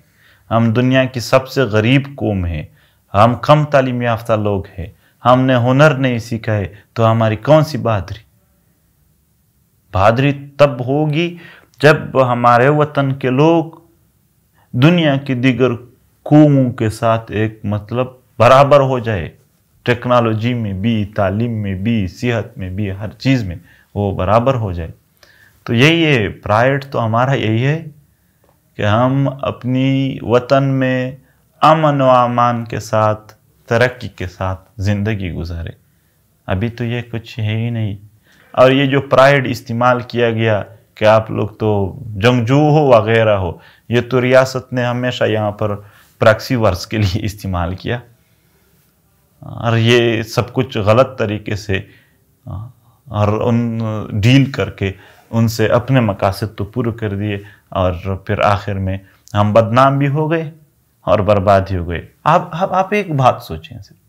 हम दुनिया की सबसे गरीब कौम हैं। हम कम तालीम याफ्ता लोग हैं। हमने हुनर नहीं सीखा है तो हमारी कौन सी बहादुरी? बहादुरी तब होगी जब हमारे वतन के लोग दुनिया की दिगर कौमों के साथ एक मतलब बराबर हो जाए, टेक्नोलॉजी में भी, तालीम में भी, सेहत में भी, हर चीज़ में वो बराबर हो जाए तो यही है प्राइड तो हमारा यही है कि हम अपनी वतन में अमन व अमान के साथ, तरक्की के साथ ज़िंदगी गुजारे। अभी तो ये कुछ है ही नहीं। और ये जो प्राइड इस्तेमाल किया गया कि आप लोग तो जंगजू हो वगैरह हो ये तो रियासत ने हमेशा यहाँ पर प्रैक्सी वर्स के लिए इस्तेमाल किया। और ये सब कुछ गलत तरीके से और उन डील करके उनसे अपने मकासद तो पूरे कर दिए और फिर आखिर में हम बदनाम भी हो गए और बर्बाद ही हो गए। आप आप, आप एक बात सोचें सिर्फ़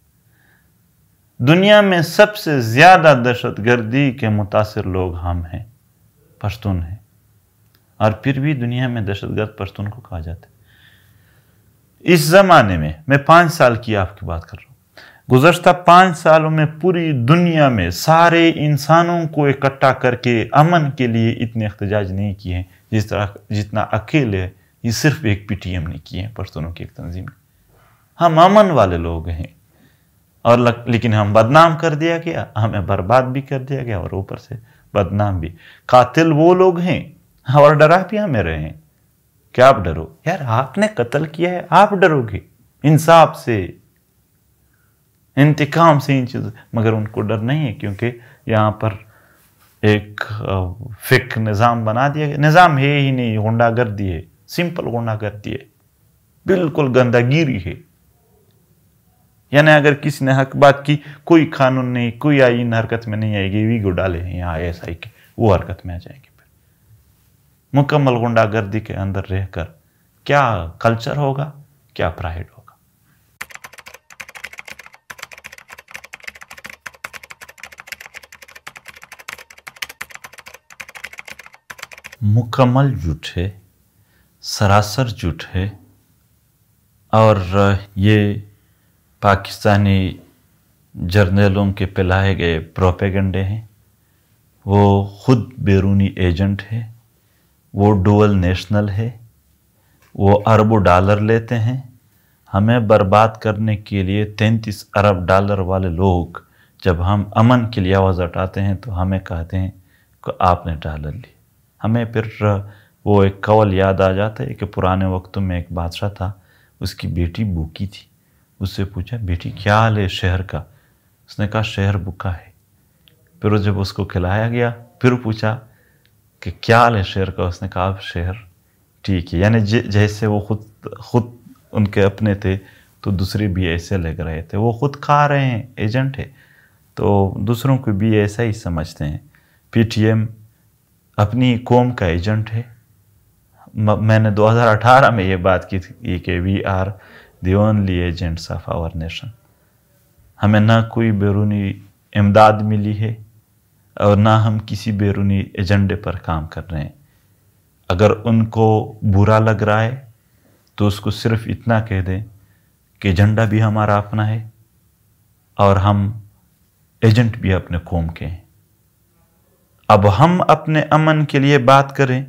दुनिया में सबसे ज़्यादा दहशत गर्दी के मुतासर लोग हम हैं। पश्तून हैं। और फिर भी दुनिया में दहशतगर्द पश्तून को कहा जाता है। इस ज़माने में मैं पाँच साल की आपकी बात कर रहा हूँ। गुजशत पाँच सालों में पूरी दुनिया में सारे इंसानों को इकट्ठा करके अमन के लिए इतने एहतजाज नहीं किए हैं जिस तरह जितना अकेले ये सिर्फ़ एक पीटीएम ने किए हैं पश्तूनों की एक तंजीम। हम अमन वाले लोग हैं। और लग, लेकिन हम बदनाम कर दिया गया हमें बर्बाद भी कर दिया गया और ऊपर से बदनाम भी। कातिल वो लोग हैं, और डरा भी हमें रहे हैं। क्या आप डरो? यार, आपने कत्ल किया है, आप डरोगे। इंसाफ से, इंतकाम से इन चीज़ों मगर उनको डर नहीं है, क्योंकि यहाँ पर एक फिक निज़ाम बना दिया गया। निज़ाम है ही नहीं, गुंडागर्दी है। सिंपल गुंडागर्दी है। बिल्कुल गंदागिरी है। यानी अगर किसी ने हक बात की, कोई कानून नहीं, कोई आइन हरकत में नहीं आएगी वी गो डाले हैं यहाँ एस आई के, वो हरकत में आ जाएगी फिर। मुकम्मल गुंडागर्दी के अंदर रहकर क्या कल्चर होगा, क्या प्राइड होगा? मुकम्मल झूठ है, सरासर झूठ है, और ये पाकिस्तानी जर्नलों के पिलाए गए प्रोपेगंडे हैं। वो खुद बैरूनी एजेंट है। वो डुअल नेशनल है। वो अरबों डॉलर लेते हैं। हमें बर्बाद करने के लिए तैंतीस अरब डॉलर वाले लोग जब हम अमन के लिए आवाज़ उठाते हैं तो हमें कहते हैं कि आपने डॉलर लिए हमें फिर वो एक कवल याद आ जाता है कि पुराने वक्तों में एक बादशाह था, उसकी बेटी भूखी थी। उससे पूछा, बेटी, क्या हाल है शहर का? उसने कहा, शहर भूखा है। फिर जब उसको खिलाया गया, फिर पूछा कि, क्या हाल है शहर का? उसने कहा, अब शहर ठीक है। यानी जैसे वो खुद खुद उनके अपने थे तो दूसरे भी ऐसे लग रहे थे। वो खुद खा रहे हैं, एजेंट है तो दूसरों को भी ऐसा ही समझते हैं। पीटीएम अपनी कौम का एजेंट है। मैंने 2018 में ये बात की थी कि we are the only agents of our nation हमें ना कोई बैरूनी इमदाद मिली है और ना हम किसी बैरूनी एजेंडे पर काम कर रहे हैं। अगर उनको बुरा लग रहा है तो उसको सिर्फ़ इतना कह दें कि एजेंडा भी हमारा अपना है और हम एजेंट भी अपने कौम के हैं। अब हम अपने अमन के लिए बात करें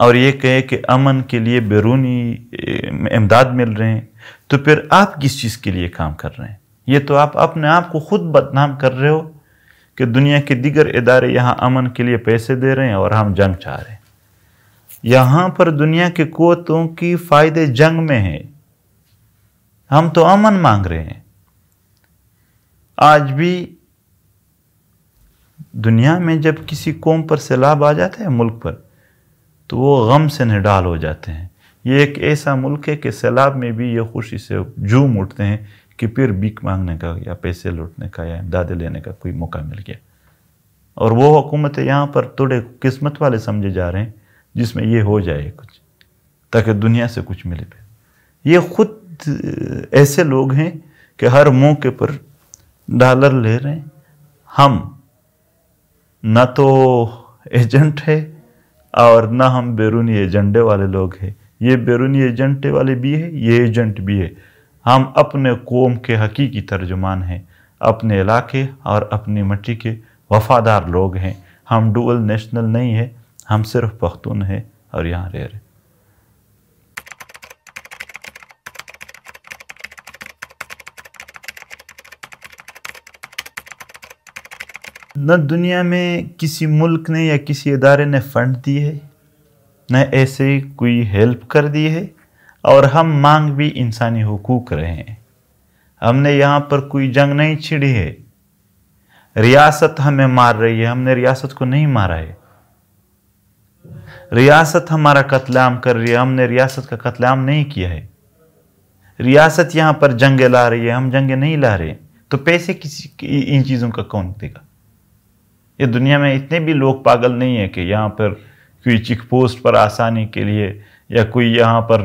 और ये कहे कि अमन के लिए बैरूनी इमदाद मिल रहे हैं तो फिर आप किस चीज़ के लिए काम कर रहे हैं? ये तो आप अपने आप को खुद बदनाम कर रहे हो कि दुनिया के दिगर इदारे यहाँ अमन के लिए पैसे दे रहे हैं और हम जंग चाह रहे हैं। यहाँ पर दुनिया के कोतों की फ़ायदे जंग में है। हम तो अमन मांग रहे हैं। आज भी दुनिया में जब किसी कौम पर सैलाब आ जाता है, मुल्क पर तो वो गम से निडाल हो जाते हैं। ये एक ऐसा मुल्क है कि सैलाब में भी ये खुशी से झूम उठते हैं कि फिर बीक मांगने का या पैसे लौटने का या इमदाद लेने का कोई मौका मिल गया। और वो हुकूमत यहाँ पर थोड़े किस्मत वाले समझे जा रहे हैं, जिसमें ये हो जाए कुछ, ताकि दुनिया से कुछ मिले। फिर ये खुद ऐसे लोग हैं कि हर मौके पर डॉलर ले रहे हैं। हम न तो एजेंट है और ना हम बैरूनी एजेंडे वाले लोग हैं। ये बैरूनी एजेंटे वाले भी है, ये एजेंट भी है। हम अपने कौम के हकीकी तर्जुमान हैं, अपने इलाके और अपनी मट्टी के वफादार लोग हैं। हम डुअल नेशनल नहीं है, हम सिर्फ़ पख्तून हैं और यहाँ रह रहे न दुनिया में किसी मुल्क ने या किसी इदारे ने फंड दी है, न ऐसे कोई हेल्प कर दी है, और हम मांग भी इंसानी हकूक रहे हैं। हमने यहाँ पर कोई जंग नहीं छिड़ी है। रियासत हमें मार रही है, हमने रियासत को नहीं मारा है। रियासत हमारा कत्लेआम कर रही है, हमने रियासत का कत्लेआम नहीं किया है। रियासत यहाँ पर जंगे ला रही है, हम जंगे नहीं ला रहे तो पैसे किसी इन चीज़ों का कौन देगा? ये दुनिया में इतने भी लोग पागल नहीं है कि यहाँ पर कोई चिक पोस्ट पर आसानी के लिए या कोई यहाँ पर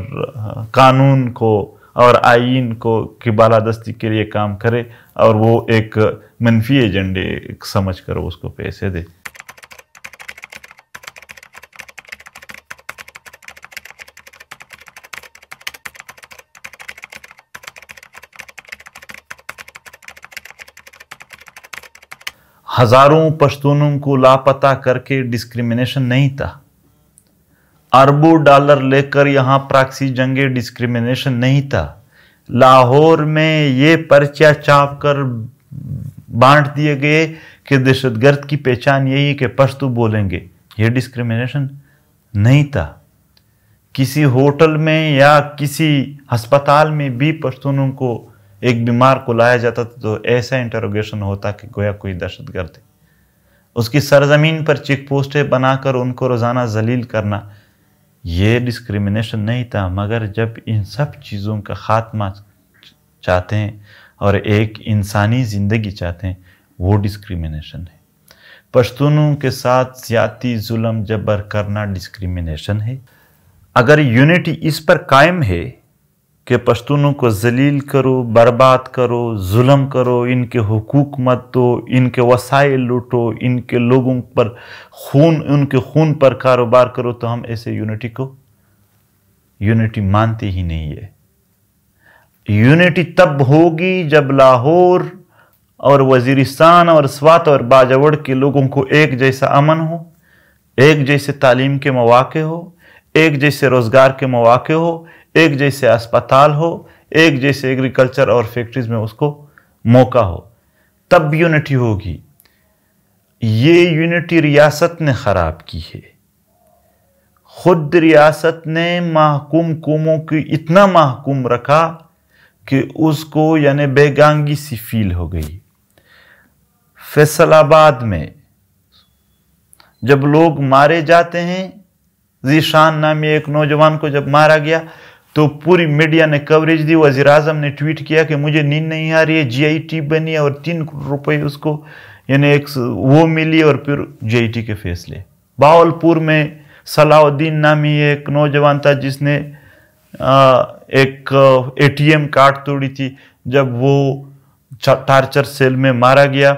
कानून को और आइन को की बालादस्ती के लिए काम करे और वो एक मनफी एजेंडे समझ कर उसको पैसे दे। हज़ारों पश्तूनों को लापता करके डिस्क्रिमिनेशन नहीं था। अरबों डॉलर लेकर यहाँ प्राक्सी जंगे डिस्क्रिमिनेशन नहीं था। लाहौर में ये पर्चा चाप कर बांट दिए गए कि दहशतगर्द की पहचान यही है कि पश्तू बोलेंगे। ये डिस्क्रिमिनेशन नहीं था। किसी होटल में या किसी अस्पताल में भी पश्तूनों को एक बीमार को लाया जाता था तो ऐसा इंटरोगेशन होता कि गोया कोई दहशत गर्द है। उसकी सरजमीन पर चेक पोस्टें बनाकर उनको रोज़ाना जलील करना, ये डिस्क्रिमिनेशन नहीं था, मगर जब इन सब चीज़ों का ख़ात्मा चाहते हैं और एक इंसानी ज़िंदगी चाहते हैं, वो डिस्क्रिमिनेशन है। पश्तूनों के साथ ज़्यादा जुल्म जबर करना डिस्क्रिमिनेशन है। अगर यूनिटी इस पर कायम है कि पश्तूनों को जलील करो, बर्बाद करो, जुल्म करो, इनके हुकूक मत दो, इनके वसाइल लूटो, इनके लोगों पर खून, उनके खून पर कारोबार करो तो हम ऐसे यूनिटी को यूनिटी मानते ही नहीं है। यूनिटी तब होगी जब लाहौर और वजीरिस्तान और स्वात और बाजवड़ के लोगों को एक जैसा अमन हो, एक जैसे तालीम के मौाक़े हो, एक जैसे रोज़गार के मौाक़े हो एक जैसे अस्पताल हो, एक जैसे एग्रीकल्चर और फैक्ट्रीज में उसको मौका हो, तब यूनिटी होगी। ये यूनिटी रियासत ने ख़राब की है। खुद रियासत ने महकुम कुमों की इतना महकुम रखा कि उसको यानी बेगांगी सी फील हो गई। फैसलाबाद में जब लोग मारे जाते हैं, जीशान नामी एक नौजवान को जब मारा गया तो पूरी मीडिया ने कवरेज दी, वज़ीर अजम ने ट्वीट किया कि मुझे नींद नहीं आ रही है जीआईटी बनी और तीन रुपए उसको, यानी एक वो मिली और फिर जीआईटी के फैसले बावलपुर में सलाउद्दीन नामी एक नौजवान था जिसने एक एटीएम कार्ड तोड़ी थी। जब वो टार्चर सेल में मारा गया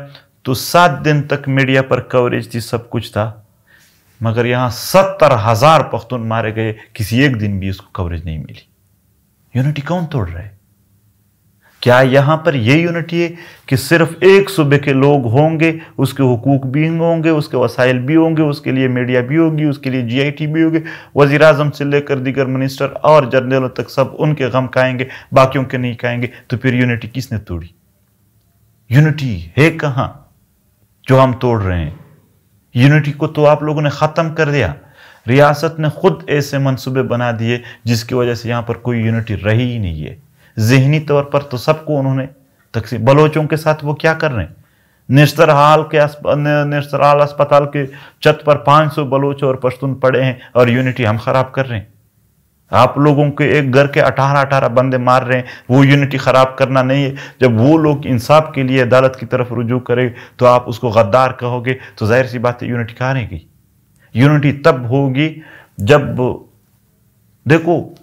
तो सात दिन तक मीडिया पर कवरेज थी, सब कुछ था। मगर यहाँ सत्तर हज़ार पख्तून मारे गए, किसी एक दिन भी उसको कवरेज नहीं मिली। यूनिटी कौन तोड़ रहे क्या यहाँ पर यह यूनिटी है कि सिर्फ़ एक सूबे के लोग होंगे, उसके हुकूक भी होंगे, उसके वसाइल भी होंगे, उसके लिए मीडिया भी होगी, उसके लिए जीआईटी भी होगी वजी अजम से लेकर दीगर मिनिस्टर और जनरलों तक सब उनके गम खाएँगे, बाकियों के नहीं खाएँगे तो फिर यूनिटी किसने तोड़ी? यूनिटी है कहाँ जो हम तोड़ रहे हैं? यूनिटी को तो आप लोगों ने ख़त्म कर दिया। रियासत ने खुद ऐसे मंसूबे बना दिए, जिसकी वजह से यहाँ पर कोई यूनिटी रही ही नहीं है। जहनी तौर पर तो सबको उन्होंने तकसीम, बलोचों के साथ वो क्या कर रहे हैं? निस्तर हाल के निस्तर हाल अस्पताल के छत पर 500 बलोच और पश्तून पड़े हैं और यूनिटी हम खराब कर रहे हैं। आप लोगों के एक घर के अठारह अठारह बंदे मार रहे हैं, वो यूनिटी ख़राब करना नहीं है। जब वो लोग इंसाफ के लिए अदालत की तरफ़ रुजू करे तो आप उसको गद्दार कहोगे तो ज़ाहिर सी बात है यूनिटी कहाँ रहेगी? यूनिटी तब होगी जब, देखो,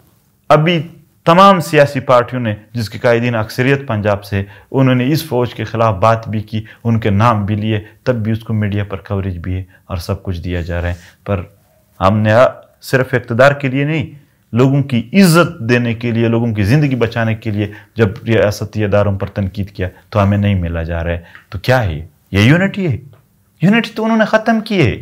अभी तमाम सियासी पार्टियों ने, जिसके कायदीन अक्सरियत पंजाब से, उन्होंने इस फौज के ख़िलाफ़ बात भी की, उनके नाम भी लिए, तब भी उसको मीडिया पर कवरेज भी है और सब कुछ दिया जा रहा है। पर हमने सिर्फ़ इकतदार के लिए नहीं लोगों की इज़्ज़त देने के लिए, लोगों की ज़िंदगी बचाने के लिए जब रियासती अदारों पर तनकीद किया तो हमें नहीं मिला जा रहा है। तो क्या है? ये यूनिटी है। यूनिटी तो उन्होंने ख़त्म की है।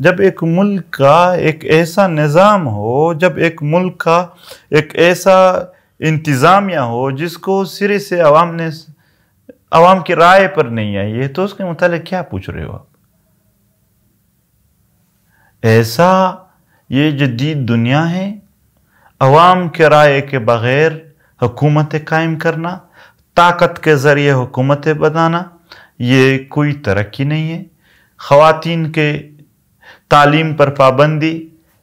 जब एक मुल्क का एक ऐसा निज़ाम हो, जब एक मुल्क का एक ऐसा इंतज़ामिया हो, जिसको सिरे से आवाम ने अवाम की राय पर नहीं आई है तो उसके मुतालिक क्या पूछ रहे हो आप? ऐसा ये जदीद दुनिया है, अवाम के राय के बगैर हुकूमतें कायम करना, ताकत के ज़रिए हुकूमतें बनाना, ये कोई तरक्की नहीं है। ख़वातीन के तालीम पर पाबंदी,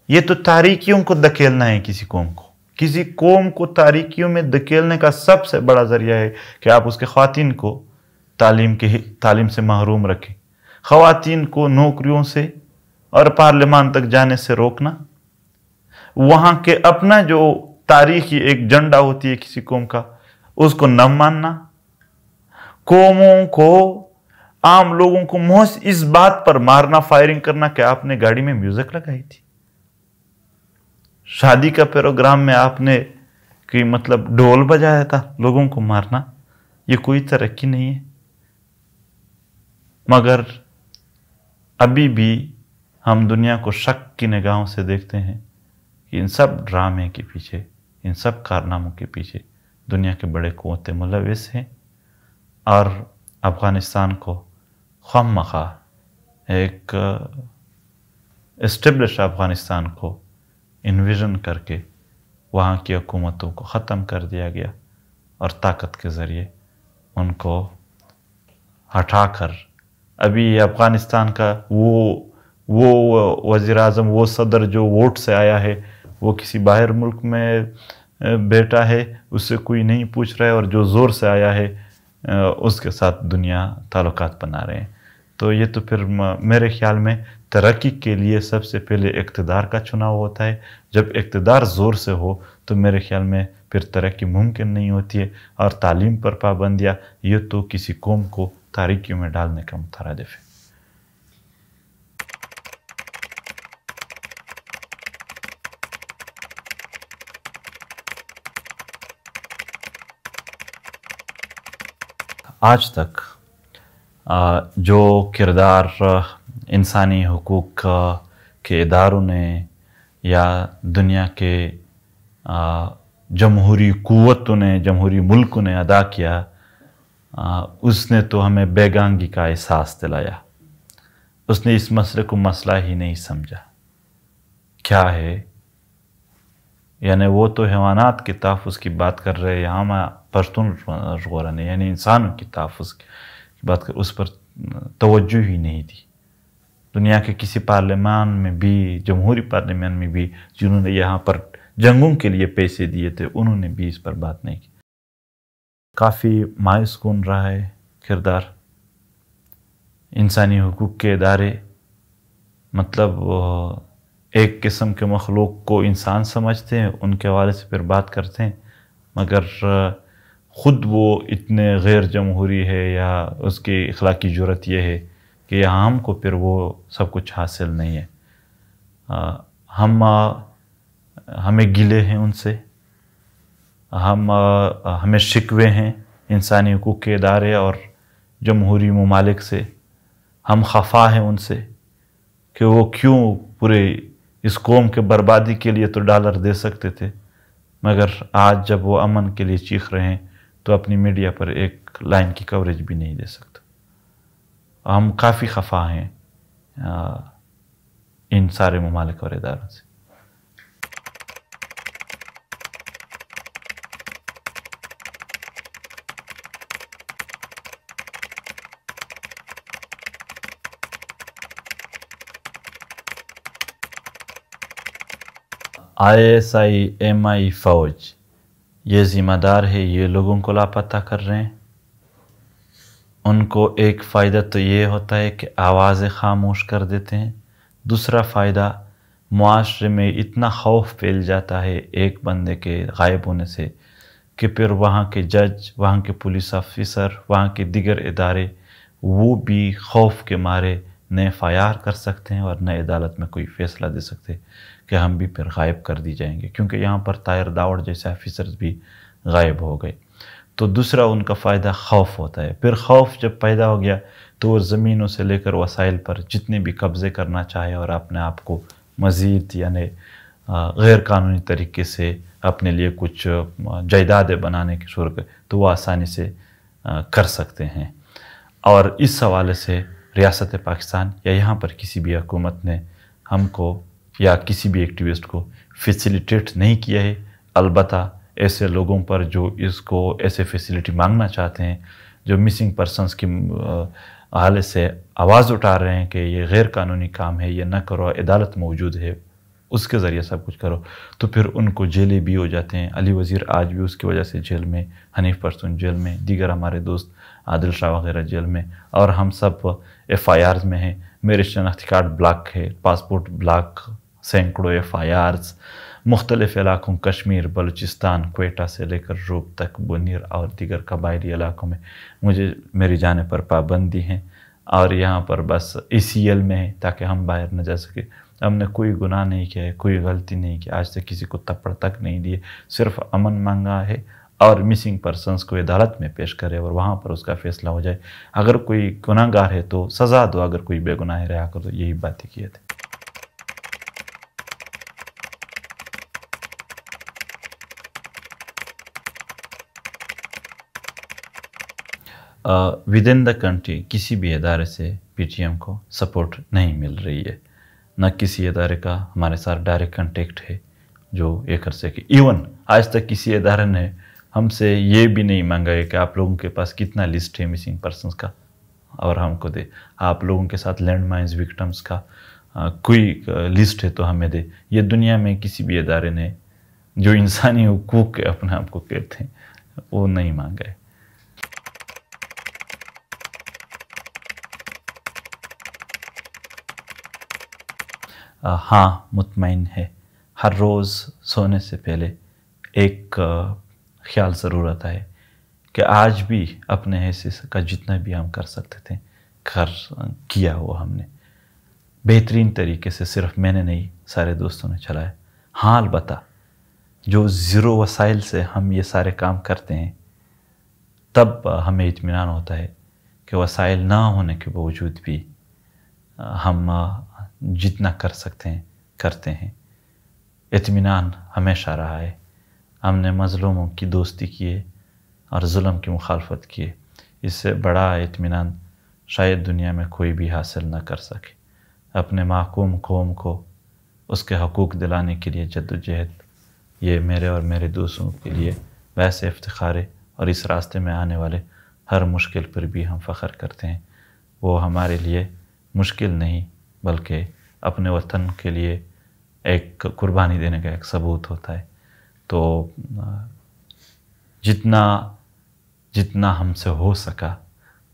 ये तो तारीखियों को धकेलना है किसी कौम को। किसी कौम को तारीखियों में धकेलने का सबसे बड़ा ज़रिया है कि आप उसके खातन को तालीम के तालीम से महरूम रखें। खातन को नौकरियों से और पार्लियामान तक जाने से रोकना। वहाँ के अपना जो तारीखी एक झंडा होती है किसी कौम का, उसको न मानना। कौमों को, आम लोगों को मोहस इस बात पर मारना फायरिंग करना कि आपने गाड़ी में म्यूज़िक लगाई थी। शादी का प्रोग्राम में आपने कि मतलब ढोल बजाया था लोगों को मारना? ये कोई तरक्की नहीं है। मगर अभी भी हम दुनिया को शक की निगाहों से देखते हैं कि इन सब ड्रामे के पीछे, इन सब कारनामों के पीछे दुनिया के बड़े कुतें मुलविस हैं और अफ़गानिस्तान को खम मखा एक इस्टबलिश अफ़गानिस्तान को इन्विजन करके वहाँ की हुकूमतों को ख़त्म कर दिया गया और ताकत के ज़रिए उनको हटा कर अभी अफ़गानिस्तान का वो वो वज़ी अजम वो सदर जो वोट से आया है, वो किसी बाहर मुल्क में बेटा है, उससे कोई नहीं पूछ रहा है और जो ज़ोर से आया है उसके साथ दुनिया ताल्लुक़ बना रहे हैं। तो ये तो फिर मेरे ख्याल में तरक्की के लिए सबसे पहले इकतदार का चुनाव होता है। जब इकतदार ज़ोर से हो तो मेरे ख्याल में फिर तरक्की मुमकिन नहीं होती है और तालीम पर पाबंदियाँ, ये तो किसी कौम को तारीखियों में डालने का मुतरदफ है। आज तक जो किरदार इंसानी हकूक़ के इदारों ने या दुनिया के जमहूरी क़वतों ने जमहूरी मुल्कों ने अदा किया उसने तो हमें बेगांगी का एहसास दिलाया उसने इस मसले को मसला ही नहीं समझा क्या है यानी वो तो हैवानात के तहफ़ की बात कर रहे हैं यहाँ मैं पश्तून गौरन यानी इंसानों की तहफ़ की बात कर उस पर तवज्जो ही नहीं दी दुनिया के किसी पार्लियामान में भी, जमहूरी पार्लियामान में भी, जिन्होंने यहाँ पर जंगों के लिए पैसे दिए थे, उन्होंने भी इस पर बात नहीं की। काफ़ी मायूस कन रहा है किरदार। इंसानी हकूक़ के इदारे मतलब एक किस्म के मखलूक को इंसान समझते हैं, उनके हवाले से फिर बात करते हैं, मगर ख़ुद वो इतने गैर जमहूरी है या उसकी अखलाकी ज़रूरत यह है कि हमको फिर वो सब कुछ हासिल नहीं है। आ, हम आ, हमें गिले हैं उनसे। हम आ, हमें शिकवे हैं इंसानी हकूक़ के इदारे और जमहूरी ममालिक से। हम खफा हैं उनसे कि वो क्यों पूरे इस कौम के बर्बादी के लिए तो डॉलर दे सकते थे मगर आज जब वो अमन के लिए चीख रहे हैं तो अपनी मीडिया पर एक लाइन की कवरेज भी नहीं दे सकता। हम काफ़ी खफा हैं इन सारे ममालिक और इदारों से। आई एस आई एम आई फ़ौज, ये ज़िम्मेदार है, ये लोगों को लापता कर रहे हैं। उनको एक फ़ायदा तो ये होता है कि आवाज़ें खामोश कर देते हैं। दूसरा फ़ायदा माशरे में इतना खौफ फैल जाता है एक बंदे के गायब होने से कि फिर वहाँ के जज, वहाँ के पुलिस ऑफिसर, वहाँ के दिगर इदारे, वो भी खौफ के मारे न एफ़ कर सकते हैं और न अदालत में कोई फ़ैसला दे सकते कि हम भी फिर गायब कर दी जाएँगे। क्योंकि यहाँ पर तायर दावड़ जैसे ऑफिसर्स भी गायब हो गए। तो दूसरा उनका फ़ायदा खौफ होता है। फिर खौफ जब पैदा हो गया तो वो ज़मीनों से लेकर वसाइल पर जितने भी कब्ज़े करना चाहे और अपने आप को मज़ीद यानी गैर कानूनी तरीके से अपने लिए कुछ जायदादें बनाने की सूरत तो वो आसानी से कर सकते हैं। और इस हवाले से रियासत पाकिस्तान या यहाँ पर किसी भी हुकूमत ने हमको या किसी भी एक्टिविस्ट को फैसिलिटेट नहीं किया है। अलबत् ऐसे लोगों पर जो इसको ऐसे फैसिलिटी मांगना चाहते हैं, जो मिसिंग पर्सनस की हालत से आवाज़ उठा रहे हैं कि ये गैर कानूनी काम है, ये न करो, अदालत मौजूद है, उसके ज़रिए सब कुछ करो तो फिर उनको जेलें भी हो जाते हैं। अली वज़ीर आज भी उसकी वजह से जेल में, हनीफ परसून जेल में, दीगर हमारे दोस्त आदिल शाह वगैरह जेल में, और हम सब एफ़ आई आर में हैं। मेरे शनाख्ती कार्ड ब्लॉक है, पासपोर्ट ब्लॉक, सैकड़ों एफ़ आई आर्स मुख्तलिफ़ इलाकों, कश्मीर, बलूचिस्तान कोयटा से लेकर रूप तक बुनीर और दीगर कबायली इलाकों में मुझे, मेरी जाने पर पाबंदी है और यहाँ पर बस e सी एल में है ताकि हम बाहर न जा सके। हमने कोई गुनाह नहीं किया है, कोई गलती नहीं की, आज तक किसी को तपड़ तक नहीं दिए। सिर्फ़ अमन मांगा है और मिसिंग पर्सनस को अदालत में पेश करे और वहाँ पर उसका फैसला हो जाए। अगर कोई गुनाहगार है तो सज़ा दो, अगर कोई बेगुनाह रहा कर, यही बातें किए थे। विद इन द कंट्री किसी भी इदारे से पीटीएम को सपोर्ट नहीं मिल रही है। न किसी अदारे का हमारे साथ डायरेक्ट कंटेक्ट है जो ये कर सके। इवन आज तक किसी इदारे ने हमसे ये भी नहीं मांगा है कि आप लोगों के पास कितना लिस्ट है मिसिंग पर्सनस का और हमको दे। आप लोगों के साथ लैंड माइन्स विक्टम्स का आ, कोई लिस्ट है तो हमें दे। ये दुनिया में किसी भी इदारे ने जो इंसानी हकूक अपने आप को कहते हैं वो नहीं मांगा है। हाँ मुतमिन है। हर रोज़ सोने से पहले एक ख्याल ज़रूर आता है कि आज भी अपने हैसियत का जितना भी हम कर सकते थे कर किया वो हमने। बेहतरीन तरीके से सिर्फ़ मैंने नहीं, सारे दोस्तों ने चलाया। हाँ अलबत् जो ज़ीरो वसाइल से हम ये सारे काम करते हैं, तब हमें इतमान होता है कि वसाइल ना होने के बावजूद भी हम जितना कर सकते हैं, करते हैं। इतमान हमेशा रहा है। हमने मज़लूमों की दोस्ती किए और जुल्म की मुखालफत किए इससे बड़ा इतमान शायद दुनिया में कोई भी हासिल ना कर सके। अपने महकूम कौम को उसके हकूक़ दिलाने के लिए जद्दोजहद, ये मेरे और मेरे दोस्तों के लिए वैसे इफ्तार और इस रास्ते में आने वाले हर मुश्किल पर भी हम फ़ख्र करते हैं। वो हमारे लिए मुश्किल नहीं, बल्कि अपने वतन के लिए एक कुर्बानी देने का एक सबूत होता है। तो जितना जितना हमसे हो सका,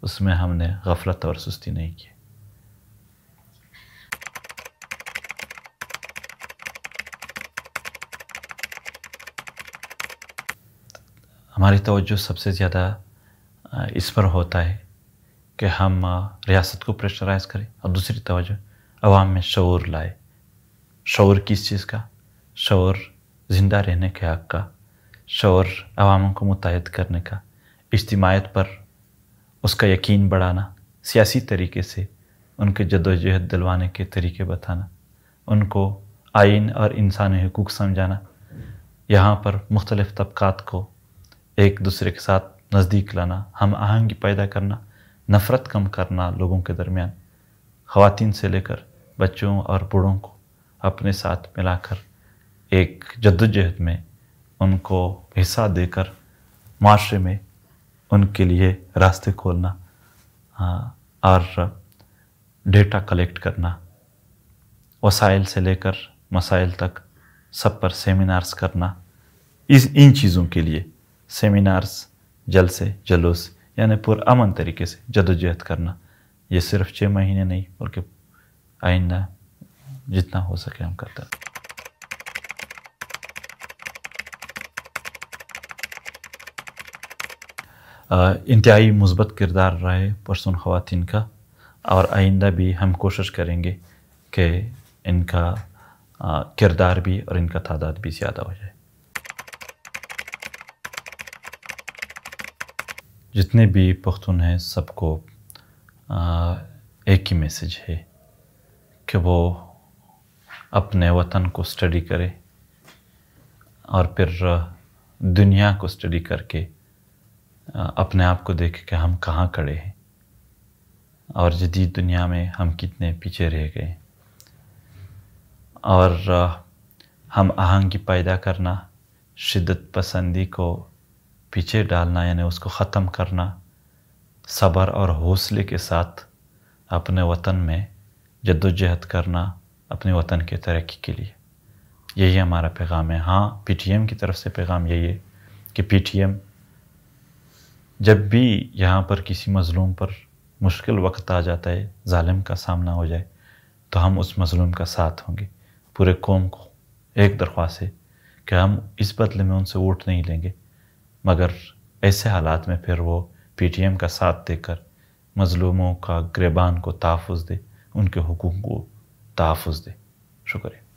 उसमें हमने गफलत और सुस्ती नहीं की। हमारी तवज्जो सबसे ज़्यादा इस पर होता है कि हम रियासत को प्रेशराइज करें और दूसरी तवज्जो आवाम में शौर लाए। शौर किस चीज़ का? शौर ज़िंदा रहने के हक़ का। शौर आवामों को मुतहद करने का। इज्तमायत पर उसका यकीन बढ़ाना। सियासी तरीके से उनके जदोजहद दिलवाने के तरीके बताना। उनको आइन और इंसानी हकूक़ समझाना। यहाँ पर मुख्तलिफ़ तबक़ात को एक दूसरे के साथ नज़दीक लाना। हम आहंगी पैदा करना, नफ़रत कम करना लोगों के दरमियान। ख़वान से लेकर बच्चों और बूढ़ों को अपने साथ मिलाकर, एक जद्दोजहद में उनको हिस्सा देकर, माशरे में उनके लिए रास्ते खोलना और डेटा कलेक्ट करना, वसाइल से लेकर मसाइल तक सब पर सेमिनार्स करना, इस, इन चीज़ों के लिए सेमिनार्स जलसे जलूस यानी पुरअमन तरीके से जदोजहद करना, ये सिर्फ़ छः महीने नहीं, बल्कि आइंदा, जितना हो सके हम करते हैं। इंतहाई मुस्बत किरदार रहा परसों ख़वान का, और आइंदा भी हम कोशिश करेंगे कि इनका किरदार भी और इनका तादाद भी ज़्यादा हो जाए। जितने भी पख्तून हैं, सबको एक ही मैसेज है। कि वो अपने वतन को स्टडी करे और फिर दुनिया को स्टडी करके अपने आप को देख के हम कहाँ खड़े हैं। और जदीद दुनिया में हम कितने पीछे रह गए और हम आहंगी पैदा करना, शिद्दत पसंदी को पीछे डालना, यानी उसको ख़त्म करना, सब्र और हौसले के साथ अपने वतन में जद्दोजहद करना अपने वतन के तरक्की के लिए। यही हमारा पैगाम है। हाँ पीटीएम की तरफ़ से पैगाम यही है कि पीटीएम जब भी यहाँ पर किसी मज़लूम पर मुश्किल वक्त आ जाता है ालिम का सामना हो जाए तो हम उस मज़लूम का साथ होंगे। पूरे कौम को एक दरख्वास्त है कि हम इस बदले में उनसे वोट नहीं लेंगे। मगर ऐसे हालात में फिर वो पीटीएम का साथ देकर मज़लूमों का ग्रेबान को तहफ़ दे। उनके हुकूक को तहफ़ दे। शुक्रिया।